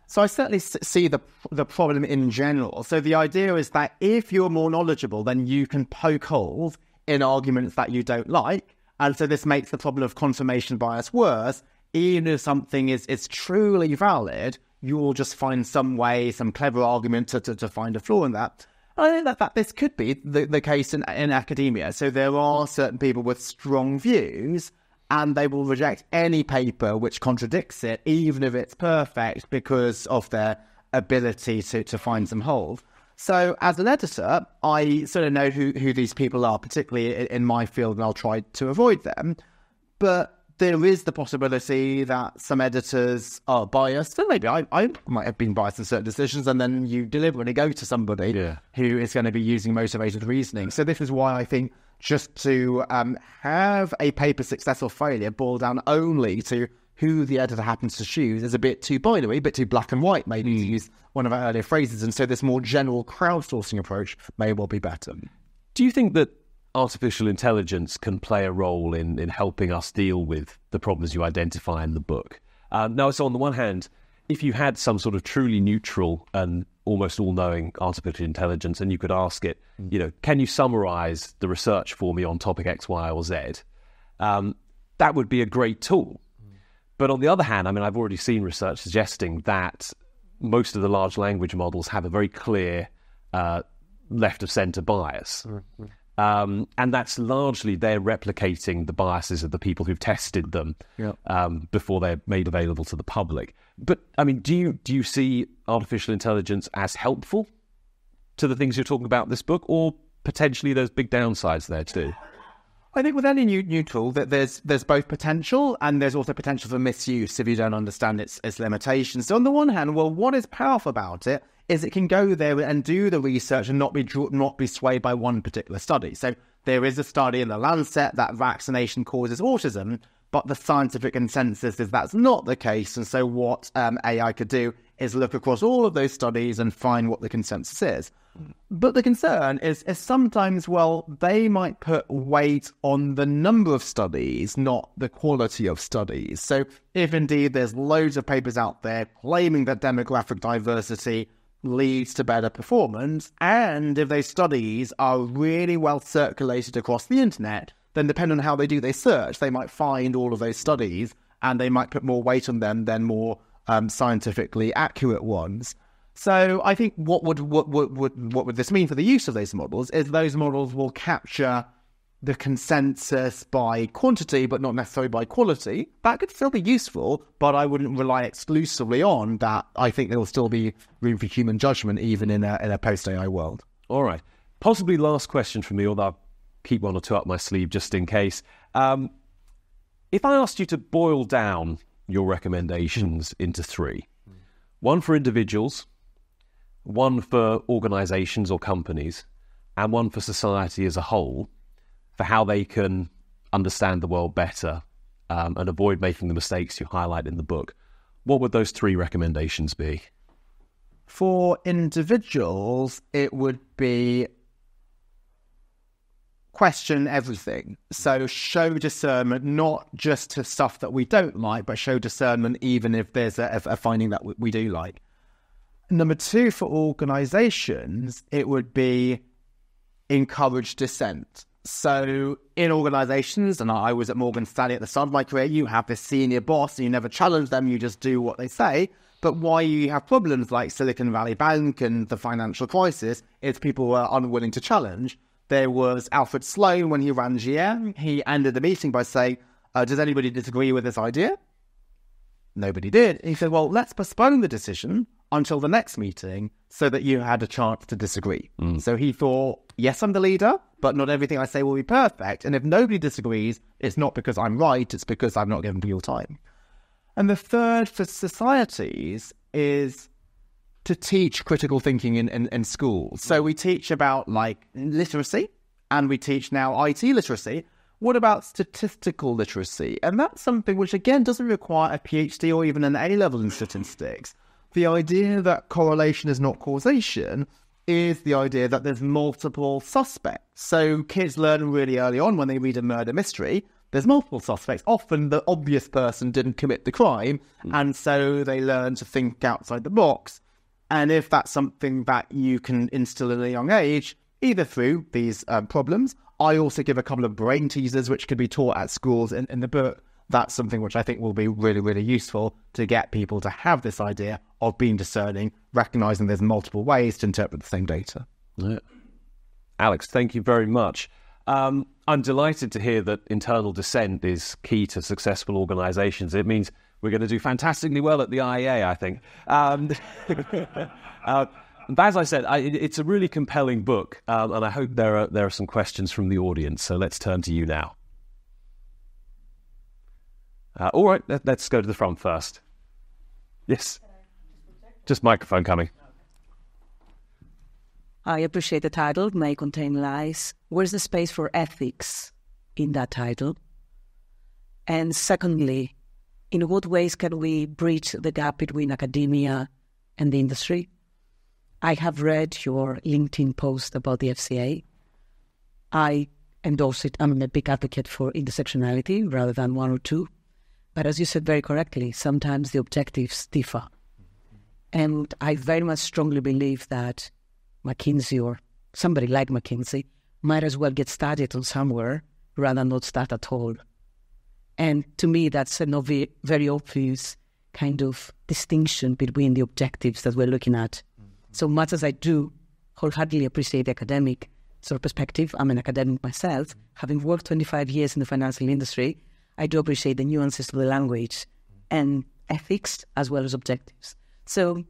So I certainly see the the problem in general. So the idea is that if you're more knowledgeable, then you can poke holes in arguments that you don't like, and so this makes the problem of confirmation bias worse. Even if something is, is truly valid, you will just find some way, some clever argument to, to, to find a flaw in that. And I think that, that this could be the, the case in, in academia. So there are certain people with strong views, and they will reject any paper which contradicts it, even if it's perfect, because of their ability to, to find some holes. So, as an editor, I sort of know who, who these people are, particularly in my field, and I'll try to avoid them. But there is the possibility that some editors are biased, and maybe I, I might have been biased in certain decisions, and then you deliberately go to somebody yeah. who is going to be using motivated reasoning. So, this is why I think just to um, have a paper success or failure boil down only to who the editor happens to choose is a bit too binary, a bit too black and white, maybe mm. to use one of our earlier phrases. And so this more general crowdsourcing approach may well be better. Do you think that artificial intelligence can play a role in, in helping us deal with the problems you identify in the book? Um, now, so on the one hand, if you had some sort of truly neutral and almost all knowing artificial intelligence and you could ask it, mm. you know, can you summarize the research for me on topic X, Y, or Z? Um, that would be a great tool. But on the other hand, I mean, I've already seen research suggesting that most of the large language models have a very clear uh, left of center bias. Mm-hmm. Um, and that's largely they're replicating the biases of the people who've tested them yeah. um, before they're made available to the public. But I mean, do you do you see artificial intelligence as helpful to the things you're talking about in this book, or potentially there's big downsides there too? I think with any new, new tool, that there's there's both potential and there's also potential for misuse if you don't understand its its limitations. So on the one hand, well, what is powerful about it is it can go there and do the research and not be not be swayed by one particular study. So there is a study in the Lancet that vaccination causes autism, but the scientific consensus is that's not the case. And so what um, AI could do is look across all of those studies and find what the consensus is. But the concern is, is sometimes, well, they might put weight on the number of studies, not the quality of studies. So if indeed there's loads of papers out there claiming that demographic diversity leads to better performance. And if those studies are really well circulated across the internet, then depending on how they do their search, they might find all of those studies and they might put more weight on them than more um, scientifically accurate ones. So I think what would what, would what would this mean for the use of those models is those models will capture the consensus by quantity, but not necessarily by quality. That could still be useful, but I wouldn't rely exclusively on that. I think there will still be room for human judgment, even in a, in a post AI world. All right. Possibly last question for me, although keep one or two up my sleeve just in case. Um, if I asked you to boil down your recommendations into three one for individuals, one for organizations or companies, and one for society as a whole for how they can understand the world better um, and avoid making the mistakes you highlight in the book, what would those three recommendations be? For individuals, it would be question everything. So show discernment, not just to stuff that we don't like, but show discernment even if there's a, a finding that we do like. Number two, for organizations, it would be encourage dissent. So in organizations, and I was at Morgan Stanley at the start of my career, you have this senior boss and you never challenge them, you just do what they say. But why you have problems like Silicon Valley Bank and the financial crisis is people were unwilling to challenge. There was Alfred Sloan when he ran GM. He ended the meeting by saying, uh, Does anybody disagree with this idea? Nobody did. He said, Well, let's postpone the decision until the next meeting so that you had a chance to disagree. Mm. So he thought, Yes, I'm the leader, but not everything I say will be perfect. And if nobody disagrees, it's not because I'm right, it's because I'm not given real time. And the third for societies is to teach critical thinking in, in, in schools. So we teach about like literacy and we teach now IT literacy. What about statistical literacy? And that's something which, again, doesn't require a PhD or even an A level in statistics. The idea that correlation is not causation is the idea that there's multiple suspects. So kids learn really early on when they read a murder mystery. There's multiple suspects. Often the obvious person didn't commit the crime, mm. and so they learn to think outside the box. And if that's something that you can instill at a young age, either through these um, problems, I also give a couple of brain teasers which could be taught at schools in, in the book. That's something which I think will be really, really useful to get people to have this idea of being discerning, recognizing there's multiple ways to interpret the same data. Yeah. Alex, thank you very much. Um, I'm delighted to hear that internal dissent is key to successful organizations. It means we're going to do fantastically well at the IEA, I think. Um, (laughs) uh, as I said, I, it's a really compelling book, um, and I hope there are there are some questions from the audience. So let's turn to you now. Uh, all right, let, us go to the front first. Yes, just microphone coming. I appreciate the title. May contain lies. Where's the space for ethics in that title? And secondly, in what ways can we bridge the gap between academia and the industry? I have read your LinkedIn post about the FCA. I endorse it. I'm a big advocate for intersectionality rather than one or two. But as you said very correctly, sometimes the objectives differ. And I very much strongly believe that McKinsey or somebody like McKinsey might as well get started on somewhere rather than not start at all. And to me, that's a very obvious kind of distinction between the objectives that we're looking at. So much as I do wholeheartedly appreciate the academic sort of perspective, I'm an academic myself, having worked 25 years in the financial industry, I do appreciate the nuances of the language and ethics as well as objectives. So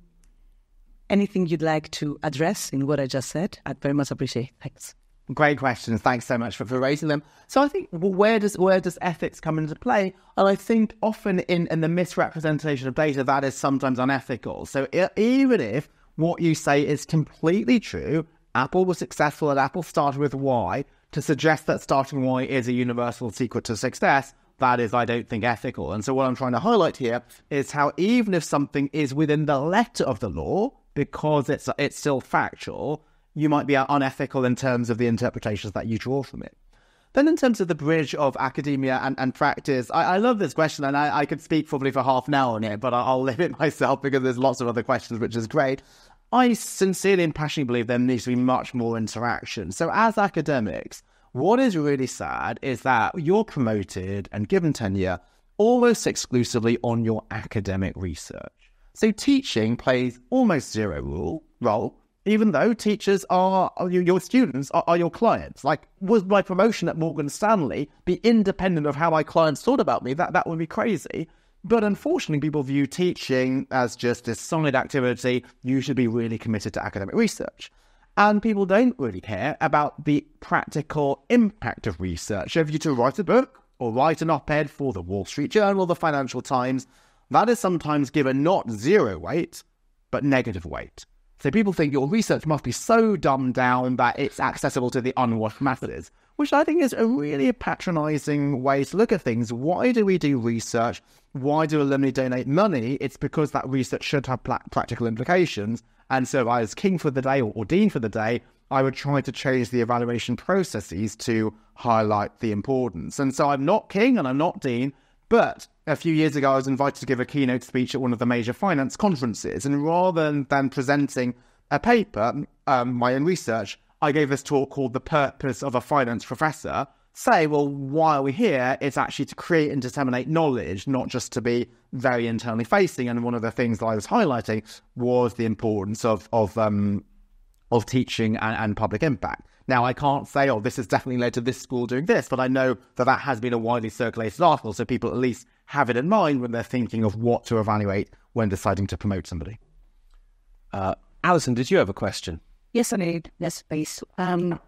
anything you'd like to address in what I just said, I'd very much appreciate. Thanks. Great questions. Thanks so much for, for raising them. So I think well, where does where does ethics come into play? And I think often in, in the misrepresentation of data, that is sometimes unethical. So even if what you say is completely true, Apple was successful and Apple started with why, to suggest that starting why is a universal secret to success, that is, I don't think, ethical. And so what I'm trying to highlight here is how even if something is within the letter of the law, because it's it's still factual, you might be unethical in terms of the interpretations that you draw from it. Then, in terms of the bridge of academia and, and practice, I, I love this question, and I, I, could speak probably for half an hour on it, but I'll limit (laughs) myself because there's lots of other questions, which is great. I sincerely and passionately believe there needs to be much more interaction. So, as academics, what is really sad is that you're promoted and given tenure almost exclusively on your academic research. So, teaching plays almost zero rule, role even though teachers are, your students are, are, your clients. Like, would my promotion at Morgan Stanley be independent of how my clients thought about me? That that would be crazy. But unfortunately, people view teaching as just a side activity. You should be really committed to academic research. And people don't really care about the practical impact of research. If you to write a book or write an op ed for the Wall Street Journal or the Financial Times, that is sometimes given not zero weight, but negative weight. So people think your research must be so dumbed down that it's accessible to the unwashed masses, which I think is a really patronizing way to look at things. Why do we do research? Why do alumni donate money? It's because that research should have practical implications. And so, as king for the day or, or dean for the day, I would try to change the evaluation processes to highlight the importance. And so, I'm not king and I'm not dean, but a few years ago, I was invited to give a keynote speech at one of the major finance conferences. And rather than presenting a paper, um, my own research, I gave this talk called The Purpose of a Finance Professor. Say, well, why are we here? It's actually to create and disseminate knowledge, not just to be very internally facing. And one of the things that I was highlighting was the importance of of um, of teaching and, and public impact. Now, I can't say, oh, this has definitely led to this school doing this, but I know that that has been a widely circulated article, so people at least have it in mind when they're thinking of what to evaluate when deciding to promote somebody. Uh, Alison, did you have a question? Yes, I did. Yes, please. Um,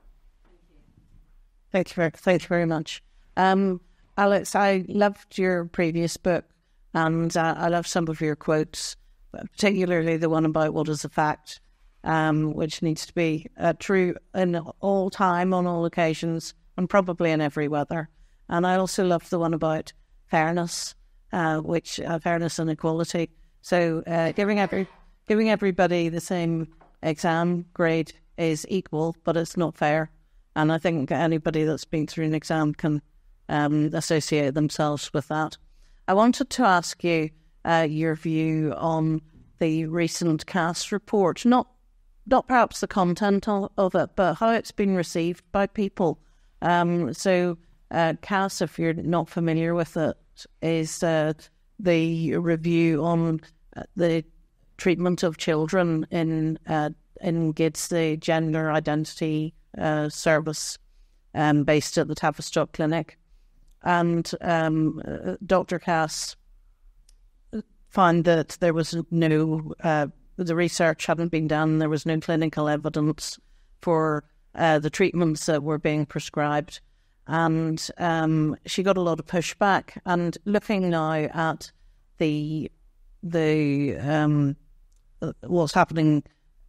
thank you very, thank you very much. Um, Alex, I loved your previous book, and uh, I love some of your quotes, particularly the one about what is a fact um, which needs to be uh, true in all time, on all occasions, and probably in every weather. And I also love the one about fairness, uh, which uh, fairness and equality. So uh, giving every giving everybody the same exam grade is equal, but it's not fair. And I think anybody that's been through an exam can um, associate themselves with that. I wanted to ask you uh, your view on the recent Cass report, not not perhaps the content of, it, but how it's been received by people. Um, so, uh, Cass, if you're not familiar with it, is uh, the review on uh, the treatment of children in uh, in GIDS, the gender identity uh, service um, based at the Tavistock Clinic. And um, uh, Dr. Cass found that there was no uh, the research hadn't been done. There was no clinical evidence for uh, the treatments that were being prescribed. And um, she got a lot of pushback. And looking now at the the um, what's happening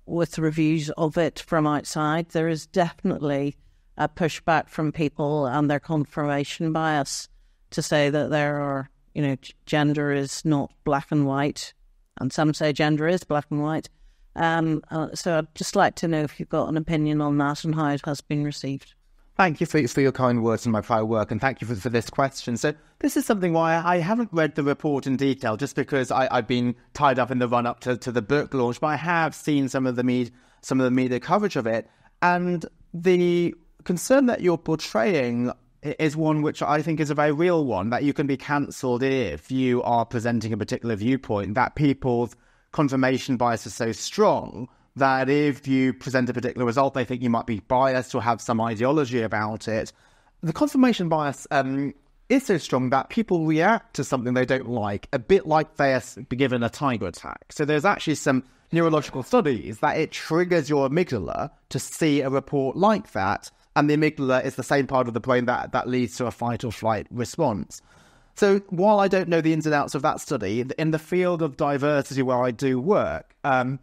with the reviews of it from outside, there is definitely a pushback from people and their confirmation bias to say that there are, you know, gender is not black and white and some say gender is black and white. Um, uh, so I'd just like to know if you've got an opinion on that and how it has been received. Thank you for, for your kind words in my prior work, and thank you for, for this question. So, this is something why I haven't read the report in detail, just because I, have been tied up in the run up to, to the book launch. But I have seen some of the media, some of the media coverage of it, and the concern that you're portraying is one which I think is a very real one that you can be cancelled if you are presenting a particular viewpoint, that people's confirmation bias is so strong that if you present a particular result, they think you might be biased or have some ideology about it. The confirmation bias um, is so strong that people react to something they don't like, a bit like they are given a tiger attack. So there's actually some neurological studies that it triggers your amygdala to see a report like that and the amygdala is the same part of the brain that, that leads to a fight or flight response. So while I don't know the ins and outs of that study, in the field of diversity where I do work, um,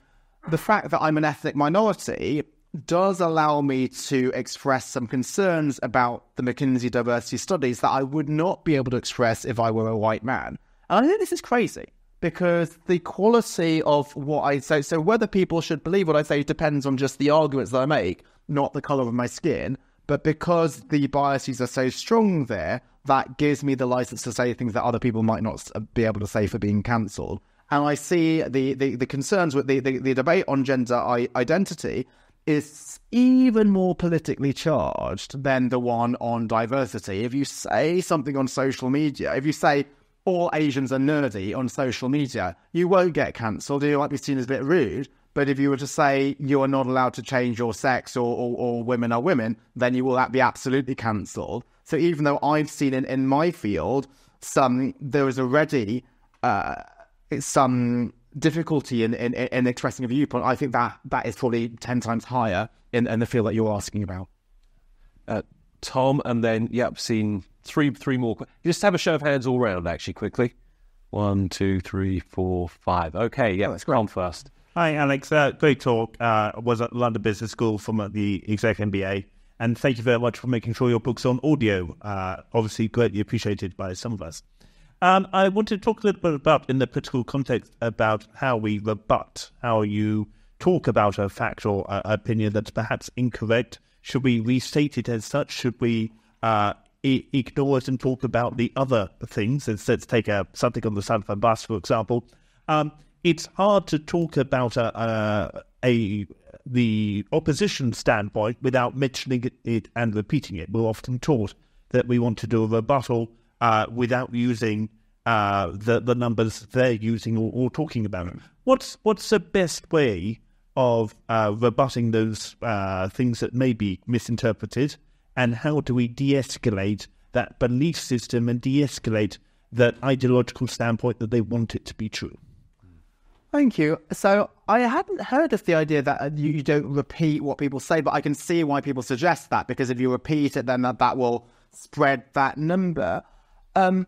the fact that I'm an ethnic minority does allow me to express some concerns about the McKinsey diversity studies that I would not be able to express if I were a white man. And I think this is crazy because the quality of what I say, so whether people should believe what I say depends on just the arguments that I make, not the color of my skin. But because the biases are so strong there, that gives me the license to say things that other people might not be able to say for being cancelled. And I see the, the, the concerns with the, the, the debate on gender identity is even more politically charged than the one on diversity. If you say something on social media, if you say all Asians are nerdy on social media, you won't get cancelled. You might be seen as a bit rude, but if you were to say you are not allowed to change your sex or, or, or women are women, then you will be absolutely cancelled. So even though I've seen in, in my field some there is already uh, some difficulty in, in, in, expressing a viewpoint, I think that that is probably ten times higher in, in the field that you're asking about. Uh, Tom, and then yep, seen three three more. Just have a show of hands all round, actually, quickly. One, two, three, four, five. Okay, yeah, let's go on first. Hi, Alex. Uh, great talk. Uh, was at London Business School from uh, the Exec MBA. And thank you very much for making sure your book's on audio. Uh, obviously, greatly appreciated by some of us. Um, I want to talk a little bit about, in the political context, about how we rebut, how you talk about a fact or uh, opinion that's perhaps incorrect. Should we restate it as such? Should we uh, ignore it and talk about the other things? Let's, let's take a, something on the of a bus, for example. Um, it's hard to talk about a, a, a the opposition standpoint without mentioning it, it, and repeating it. We're often taught that we want to do a rebuttal uh, without using uh, the the numbers they're using or, or, talking about. What's what's the best way of uh, rebutting those uh, things that may be misinterpreted, and how do we de-escalate that belief system and de-escalate that ideological standpoint that they want it to be true? Thank you. So I hadn't heard of the idea that uh, you, you, don't repeat what people say, but I can see why people suggest that because if you repeat it, then that, that will spread that number. Um,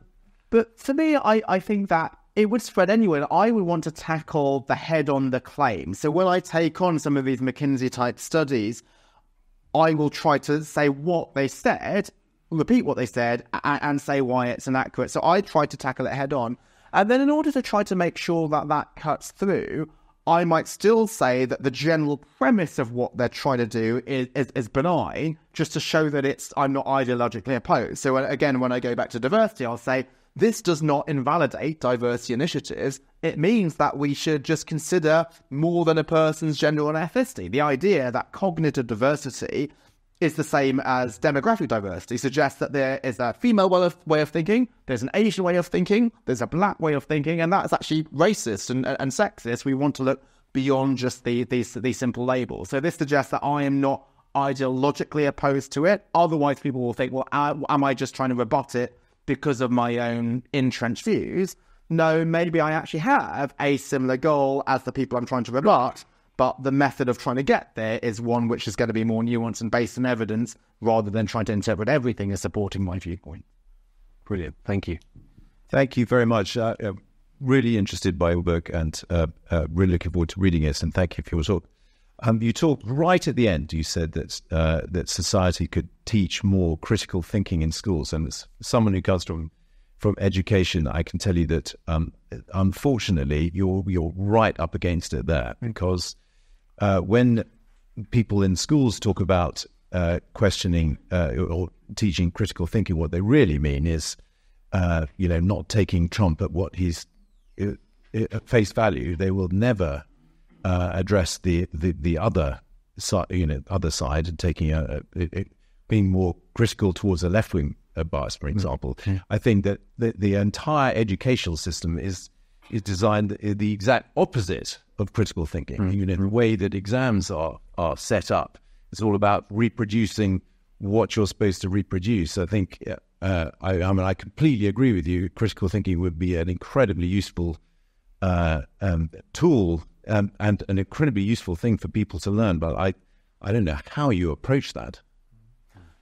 but for me, I, I think that it would spread anyway. I would want to tackle the head on the claim. So when I take on some of these McKinsey type studies, I will try to say what they said, repeat what they said, and, and say why it's inaccurate. So I try to tackle it head on. And then, in order to try to make sure that that cuts through, I might still say that the general premise of what they're trying to do is, is, is, benign, just to show that it's I'm not ideologically opposed. So uh, again, when I go back to diversity, I'll say this does not invalidate diversity initiatives. It means that we should just consider more than a person's gender and ethnicity. The idea that cognitive diversity is the same as demographic diversity, suggests that there is a female way of, way of thinking, there's an Asian way of thinking, there's a black way of thinking, and that's actually racist and, and sexist. We want to look beyond just the, these, these simple labels. So this suggests that I am not ideologically opposed to it. Otherwise, people will think, well, am I just trying to rebut it because of my own entrenched views? No, maybe I actually have a similar goal as the people I'm trying to rebut but the method of trying to get there is one which is going to be more nuanced and based on evidence rather than trying to interpret everything as supporting my viewpoint. Brilliant. Thank you. Thank you very much. Uh, uh, really interested by your book and uh, uh really looking forward to reading it. And thank you for your talk. Um, you talked right at the end. You said that uh, that society could teach more critical thinking in schools. And as someone who comes from from education, I can tell you that um, unfortunately you're you're right up against it there because uh, when people in schools talk about uh, questioning uh, or teaching critical thinking, what they really mean is, uh, you know, not taking Trump at what he's uh, at face value. They will never uh, address the, the, the other side, you know, other side, and taking a, a, a, being more critical towards a left wing uh, bias, for example. Mm-hmm. I think that the, the entire educational system is is designed the exact opposite of critical thinking. Even in the way that exams are are set up, it's all about reproducing what you're supposed to reproduce. I think uh, I, I, mean I completely agree with you. Critical thinking would be an incredibly useful uh, um, tool um, and an incredibly useful thing for people to learn. But I I don't know how you approach that.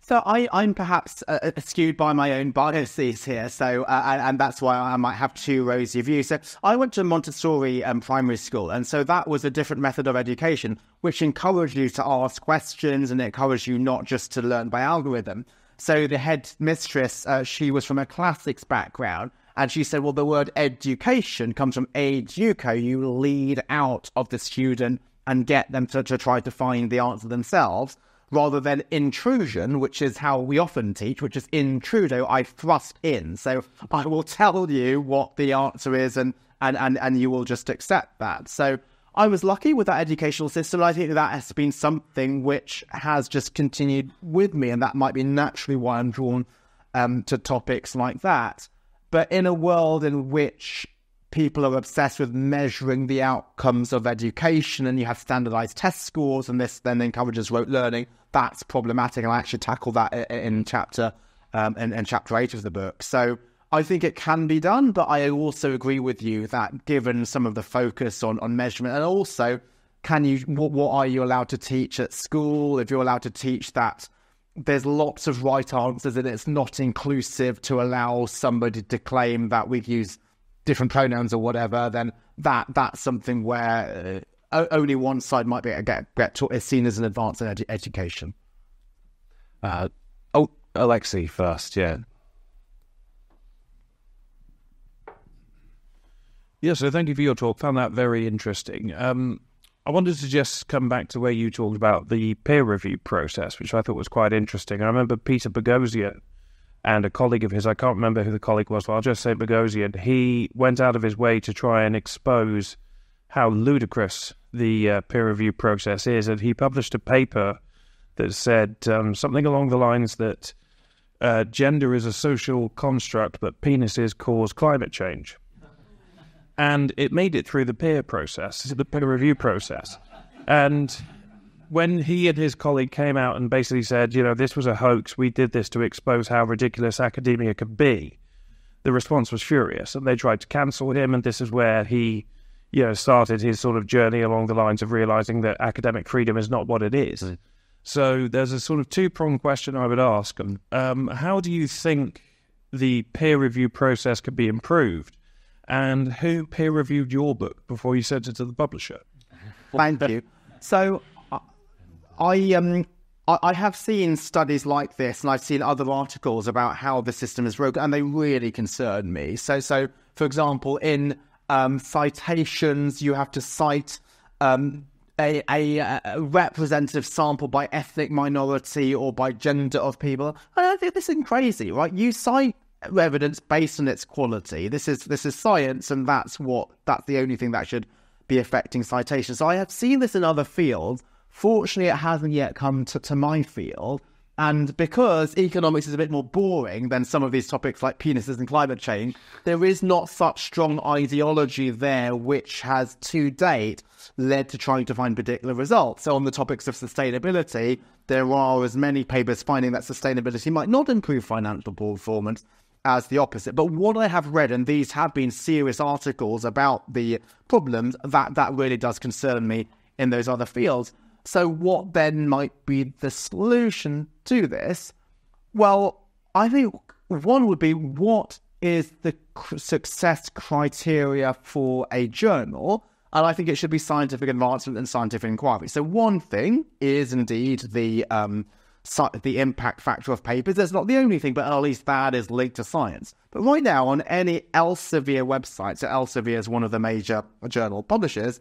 So I, I'm perhaps uh, uh, skewed by my own biases here, so uh, and, and, that's why I might have too rosy views. So I went to Montessori um, primary school, and so that was a different method of education, which encouraged you to ask questions and encouraged you not just to learn by algorithm. So the headmistress, uh, she was from a classics background, and she said, "Well, the word education comes from educo. You lead out of the student and get them to, to try to find the answer themselves." Rather than intrusion, which is how we often teach, which is intrudo, I thrust in. So I will tell you what the answer is and, and, and, and you will just accept that. So I was lucky with that educational system. I think that has been something which has just continued with me, and that might be naturally why I'm drawn um, to topics like that. But in a world in which people are obsessed with measuring the outcomes of education and you have standardized test scores and this then encourages rote learning. That's problematic and i actually tackle that in chapter um, in, in chapter 8 of the book. So i think it can be done but i also agree with you that given some of the focus on, on measurement and also can you what, what are you allowed to teach at school? If you're allowed to teach that there's lots of right answers and it's not inclusive to allow somebody to claim that we've used different pronouns or whatever, then that that's something where uh, only one side might be able get get taught, is seen as an advance in education. Uh, oh, Alexei first, yeah. Yeah, so thank you for your talk. Found that very interesting. Um, I wanted to just come back to where you talked about the peer review process, which I thought was quite interesting. I remember Peter Boghossian and a colleague of his, I can't remember who the colleague was, but I'll just say Boghossian, he went out of his way to try and expose how ludicrous the uh, peer review process is. And he published a paper that said um, something along the lines that uh, gender is a social construct, but penises cause climate change. And it made it through the peer process, the peer review process. And when he and his colleague came out and basically said, you know, this was a hoax, we did this to expose how ridiculous academia could be, the response was furious and they tried to cancel him. And this is where he, you know, started his sort of journey along the lines of realizing that academic freedom is not what it is. Mm. So there's a sort of two pronged question I would ask. Um, how do you think the peer review process could be improved? And who peer reviewed your book before you sent it to the publisher? Thank you. So I um I, have seen studies like this, and I've seen other articles about how the system is broken, and they really concern me. So, so for example, in um, citations, you have to cite um, a, a, a, representative sample by ethnic minority or by gender of people. I think this is crazy, right? You cite evidence based on its quality. This is this is science, and that's what that's the only thing that should be affecting citations. So I have seen this in other fields Fortunately, it hasn't yet come to, to my field. And because economics is a bit more boring than some of these topics like penises and climate change, there is not such strong ideology there, which has to date led to trying to find particular results. So, on the topics of sustainability, there are as many papers finding that sustainability might not improve financial performance as the opposite. But what I have read, and these have been serious articles about the problems, that, that really does concern me in those other fields. So, what then might be the solution to this? Well, I think one would be what is the success criteria for a journal? And I think it should be scientific advancement and scientific inquiry. So, one thing is indeed the um, the impact factor of papers. That's not the only thing, but at least that is linked to science. But right now, on any Elsevier website, so Elsevier is one of the major journal publishers,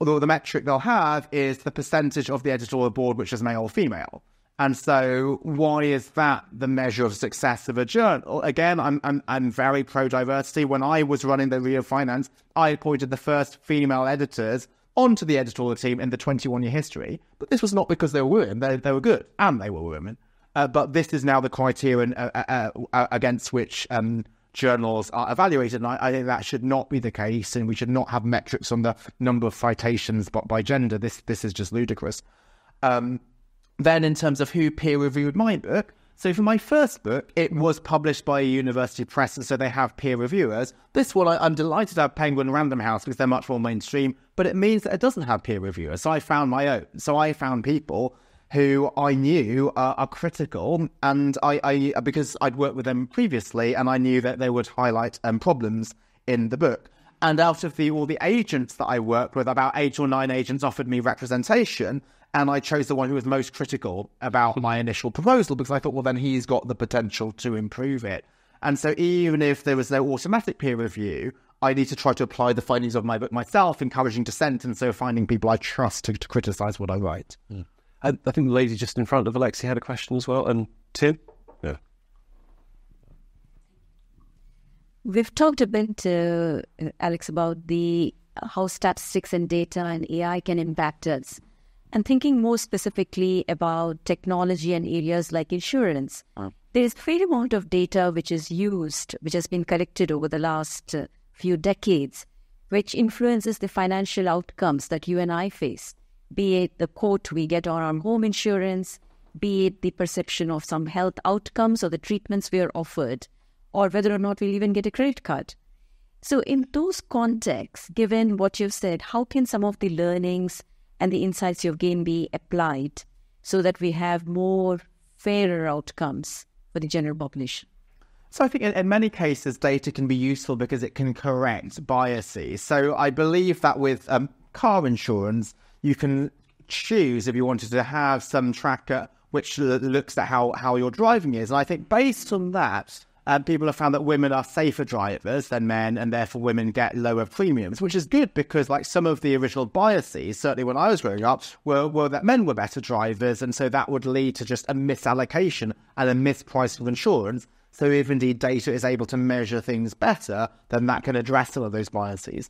although the metric they'll have is the percentage of the editorial board which is male or female. And so, why is that the measure of success of a journal? Again, I'm I'm, I'm very pro diversity. When I was running the Review of Finance, I appointed the first female editors onto the editorial team in the 21 year history. But this was not because they were women; they they were good and they were women. Uh, but this is now the criterion uh, uh, uh, against which um, journals are evaluated. And I, I, think that should not be the case. And we should not have metrics on the number of citations by, by gender. This this is just ludicrous. Um, then, in terms of who peer reviewed my book, so for my first book, it was published by a university press, and so they have peer reviewers. This one, I, am delighted to have Penguin Random House because they're much more mainstream, but it means that it doesn't have peer reviewers. So I found my own. So I found people who I knew uh, are critical, and I, I, because I'd worked with them previously, and I knew that they would highlight um, problems in the book. And out of the all the agents that I worked with, about eight or nine agents offered me representation, and I chose the one who was most critical about my initial proposal because I thought, well, then he's got the potential to improve it. And so, even if there was no automatic peer review, I need to try to apply the findings of my book myself, encouraging dissent, and so finding people I trust to, to criticize what I write. Mm. I, I, think the lady just in front of Alexi had a question as well, and Tim. Yeah. We've talked a bit, uh, Alex, about the how statistics and data and AI can impact us and thinking more specifically about technology and areas like insurance, mm. there is a fair amount of data which is used, which has been collected over the last uh, few decades, which influences the financial outcomes that you and I face, be it the quote we get on our home insurance, be it the perception of some health outcomes or the treatments we are offered, or whether or not we'll even get a credit card. So, in those contexts, given what you've said, how can some of the learnings and the insights you've gained be applied so that we have more fairer outcomes for the general population? So I think in, many cases, data can be useful because it can correct biases. So I believe that with um, car insurance, you can choose if you wanted to have some tracker which looks at how, how your driving is. And I think based on that, um, people have found that women are safer drivers than men, and therefore women get lower premiums, which is good because, like some of the original biases, certainly when I was growing up, were, were that men were better drivers, and so that would lead to just a misallocation and a mispricing of insurance. So, if indeed data is able to measure things better, then that can address some of those biases.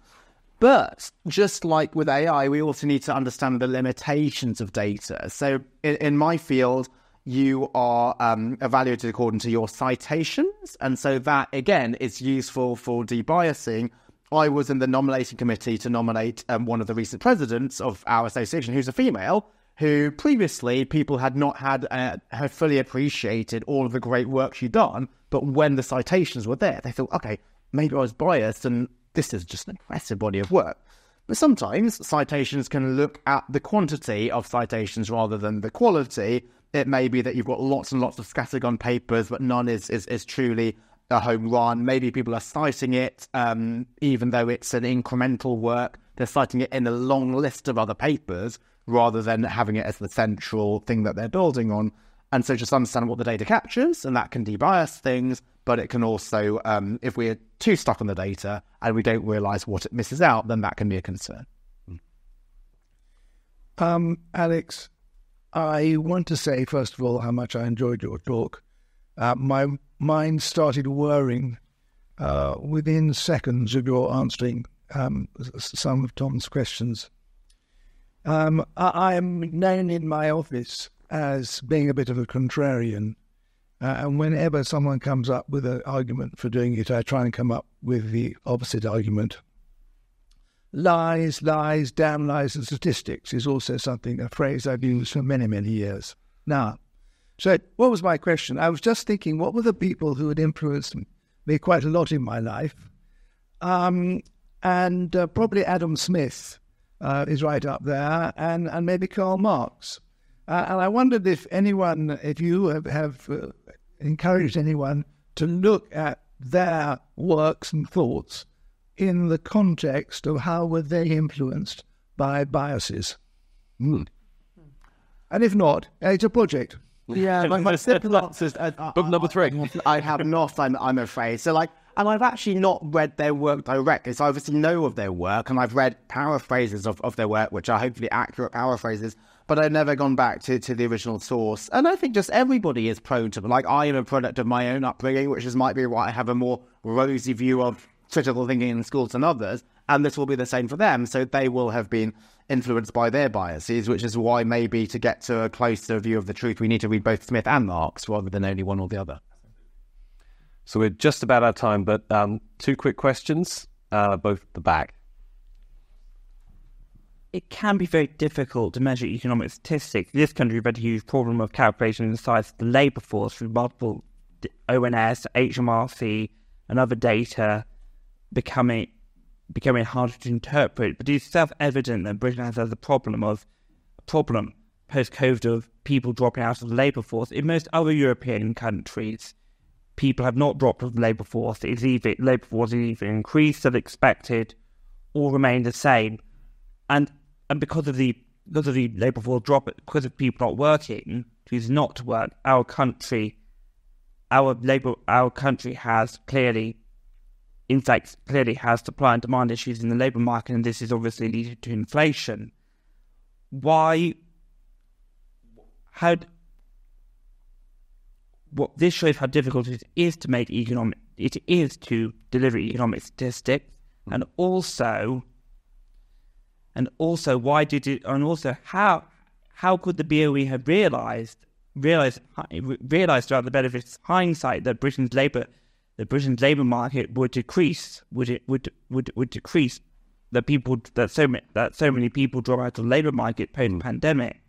But just like with AI, we also need to understand the limitations of data. So, in, in my field, you are um, evaluated according to your citations. And so that, again, is useful for debiasing. I was in the nominating committee to nominate um, one of the recent presidents of our association, who's a female, who previously people had not had, uh, had fully appreciated all of the great work she'd done. But when the citations were there, they thought, okay, maybe I was biased and this is just an impressive body of work. But sometimes citations can look at the quantity of citations rather than the quality. It may be that you've got lots and lots of scattergun papers, but none is, is, is truly a home run. Maybe people are citing it, um, even though it's an incremental work, they're citing it in a long list of other papers rather than having it as the central thing that they're building on. And so just understand what the data captures, and that can debias things, but it can also, um, if we're too stuck on the data and we don't realize what it misses out, then that can be a concern. Um, Alex, I want to say, first of all, how much I enjoyed your talk. Uh, my mind started whirring uh, within seconds of your answering um, some of Tom's questions. Um, I am known in my office as being a bit of a contrarian. Uh, and whenever someone comes up with an argument for doing it, I try and come up with the opposite argument lies, lies, damn lies, and statistics is also something, a phrase I've used for many, many years. Now, so what was my question? I was just thinking, what were the people who had influenced me quite a lot in my life? Um, and uh, probably Adam Smith uh, is right up there, and, and maybe Karl Marx. Uh, and I wondered if anyone, if you have, have uh, encouraged anyone to look at their works and thoughts in the context of how were they influenced by biases. Mm. And if not, it's a project. (laughs) Yeah, my, my simple answer is uh, book number three. I have not. I'm, I'm afraid. So, like, and I've actually not read their work directly. So I obviously know of their work, and I've read paraphrases of, of their work, which are hopefully accurate paraphrases. But I've never gone back to, to the original source. And I think just everybody is prone to, like, I am a product of my own upbringing, which is might be why I have a more rosy view of critical thinking in schools than others, and this will be the same for them. So they will have been influenced by their biases, which is why maybe to get to a closer view of the truth, we need to read both Smith and Marx rather than only one or the other. So we're just about out of time, but um, two quick questions, uh, both the back. It can be very difficult to measure economic statistics. This country, had a huge problem of calculating the size of the labour force through multiple ONS, HMRC, and other data becoming becoming harder to interpret. But it's self-evident that Britain has had a problem of a problem post-COVID of people dropping out of the labour force. In most other European countries, people have not dropped out of the labour force. It's either labour force is either increased as expected or remained the same. And and because of the because of the labour force drop, because of people not working, choosing not work, our country, our labour, our country has clearly, in fact, clearly has supply and demand issues in the labour market, and this is obviously leading to inflation. Why? How? what this shows how difficult it is to make economic it is to deliver economic statistics and also and also why did it and also how how could the BOE have realized realized realized throughout the benefits hindsight that Britain's labor the Britain's labor market would decrease would it would would would decrease that people that so many that so many people drop out of the labor market hmm. post pandemic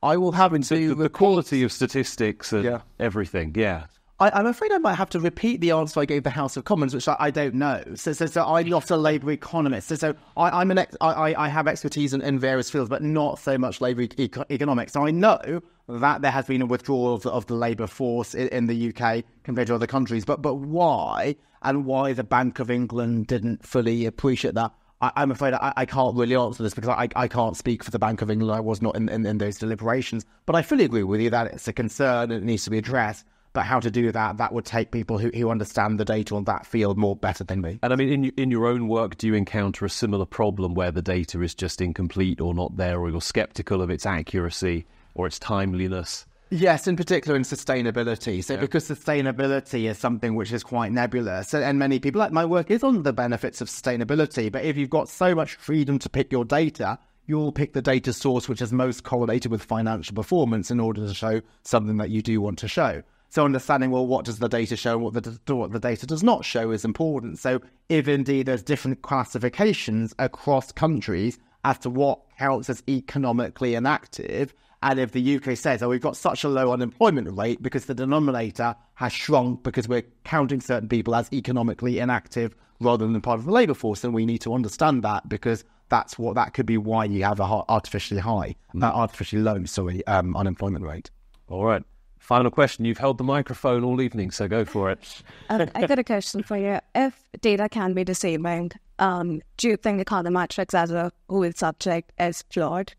I will have into the, the quality of statistics and yeah. everything. Yeah. I, am afraid I might have to repeat the answer I gave the House of Commons, which I, I don't know. So, so, so, I'm not a Labour economist. So, so I, am an ex, I, I have expertise in, in, various fields, but not so much Labour e- economics. So I know that there has been a withdrawal of the, of the Labour force in, in, the UK compared to other countries. But but why and why the Bank of England didn't fully appreciate that? I, am afraid I, I, can't really answer this because I, I can't speak for the Bank of England. I was not in, in, in, those deliberations. But I fully agree with you that it's a concern and it needs to be addressed. But how to do that, that would take people who, who understand the data on that field more better than me. And I mean, in, in your own work, do you encounter a similar problem where the data is just incomplete or not there, or you're skeptical of its accuracy or its timeliness? Yes, in particular in sustainability. So, yeah. because sustainability is something which is quite nebulous, and many people, like my work, is on the benefits of sustainability. But if you've got so much freedom to pick your data, you'll pick the data source which is most correlated with financial performance in order to show something that you do want to show. So, understanding well, what does the data show and what the what the data does not show is important. So, if indeed there's different classifications across countries as to what counts as economically inactive and if the UK says, oh, we've got such a low unemployment rate because the denominator has shrunk because we're counting certain people as economically inactive rather than part of the labour force, then we need to understand that because that's what that could be why you have a artificially high, mm. uh, artificially low, sorry, um, unemployment rate. All right. Final question. You've held the microphone all evening, so go for it. (laughs) um, I got a question for you. If data can be deceiving, um, do you think the econometrics as a whole subject is flawed?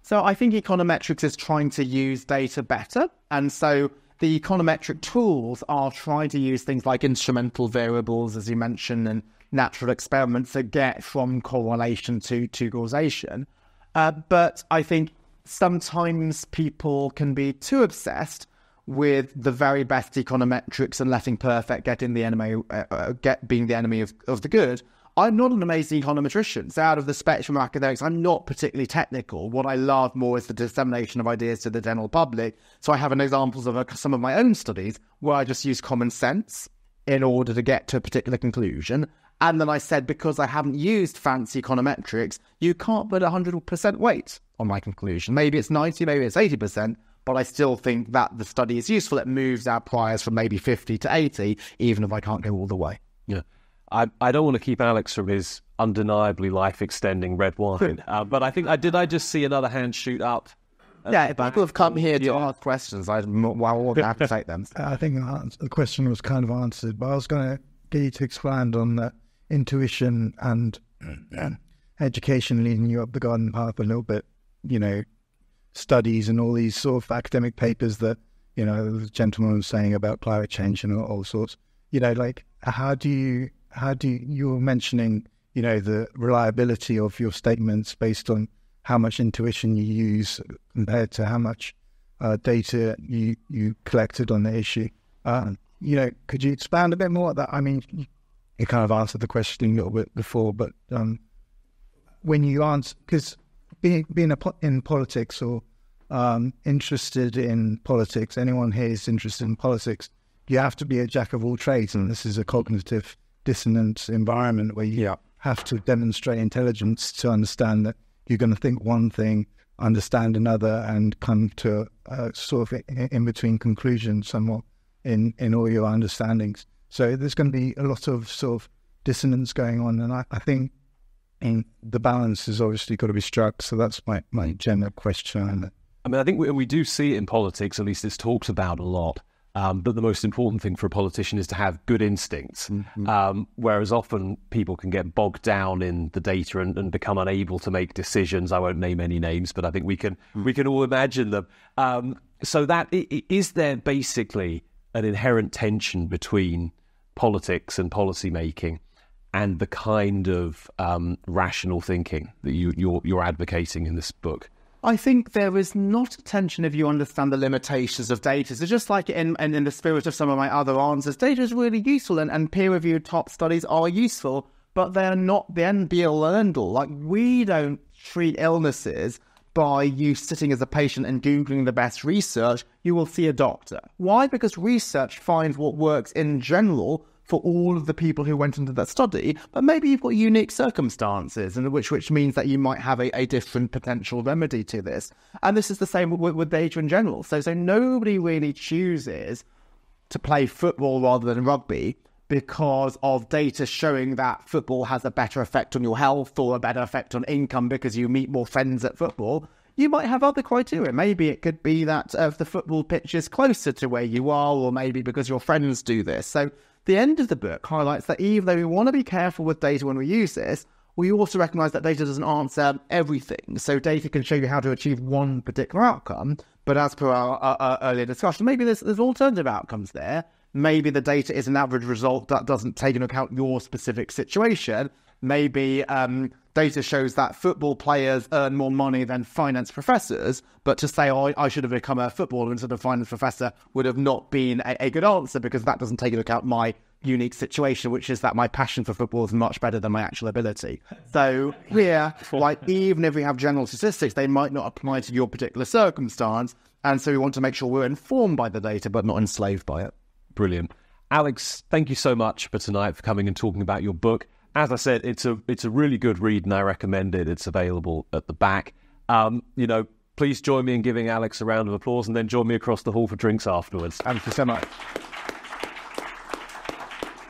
So I think econometrics is trying to use data better. And so the econometric tools are trying to use things like instrumental variables, as you mentioned, and natural experiments to get from correlation to, to causation. Uh, but I think sometimes people can be too obsessed with the very best econometrics and letting perfect get in the enemy, uh, uh get being the enemy of, of the good, I'm not an amazing econometrician. So out of the spectrum of academics, I'm not particularly technical. What I love more is the dissemination of ideas to the general public. So I have an examples of some of my own studies where I just use common sense in order to get to a particular conclusion. And then I said, because I haven't used fancy econometrics, you can't put 100% weight on my conclusion. Maybe it's 90, maybe it's 80%, but I still think that the study is useful. It moves our priors from maybe 50 to 80, even if I can't go all the way. Yeah. I, I don't want to keep Alex from his undeniably life extending red wine, uh, but I think I did. I just see another hand shoot up. Yeah, if people have come here to yeah. ask questions, I'm more than happy to take them. I think the question was kind of answered, but I was going to get you to expand on the intuition and education leading you up the garden path a little bit. You know, studies and all these sort of academic papers that you know the gentleman was saying about climate change and all, all sorts. You know, like how do you how do you, you were mentioning, you know, the reliability of your statements based on how much intuition you use compared to how much uh, data you, you collected on the issue. Uh, you know, could you expand a bit more? on That I mean, you kind of answered the question a little bit before, but um, when you answer, because being being a, in politics or um, interested in politics, anyone here is interested in politics. You have to be a jack of all trades, and this is a cognitive dissonant environment where you Yeah. have to demonstrate intelligence to understand that you're going to think one thing, understand another, and come to a sort of in between conclusion somewhat in, in all your understandings. So there's going to be a lot of sort of dissonance going on, and I, I think in the balance has obviously got to be struck. So that's my, my general question. I mean, I think we, we do see it in politics, at least it's talked about a lot. Um, but the most important thing for a politician is to have good instincts. Um, whereas often people can get bogged down in the data and, and become unable to make decisions. I won't name any names, but I think we can we can all imagine them. Um, so that is there basically an inherent tension between politics and policy making and the kind of um, rational thinking that you, you're, you're advocating in this book. I think there is not a tension if you understand the limitations of data. So just like in, in, in the spirit of some of my other answers, data is really useful and, and peer-reviewed top studies are useful, but they're not the end be all and end all. Like we don't treat illnesses by you sitting as a patient and Googling the best research, you will see a doctor. Why? Because research finds what works in general for all of the people who went into that study, but maybe you've got unique circumstances, and which which means that you might have a, a different potential remedy to this. And this is the same with, with data in general. So so nobody really chooses to play football rather than rugby because of data showing that football has a better effect on your health or a better effect on income because you meet more friends at football. You might have other criteria. Maybe it could be that uh, the football pitch is closer to where you are, or maybe because your friends do this. So, the end of the book highlights that even though we want to be careful with data when we use this, we also recognize that data doesn't answer everything. So, data can show you how to achieve one particular outcome, but as per our, our, our earlier discussion, maybe there's, there's alternative outcomes there. Maybe the data is an average result that doesn't take into account your specific situation. Maybe um, data shows that football players earn more money than finance professors, but to say, oh, I should have become a footballer instead of a finance professor would have not been a, a good answer because that doesn't take into account my unique situation, which is that my passion for football is much better than my actual ability. So here, like even if we have general statistics, they might not apply to your particular circumstance. And so we want to make sure we're informed by the data, but not enslaved by it. Brilliant. Alex, thank you so much for tonight for coming and talking about your book. As I said, it's a it's a really good read and I recommend it. It's available at the back. Um, you know, please join me in giving Alex a round of applause and then join me across the hall for drinks afterwards. Thank you so much.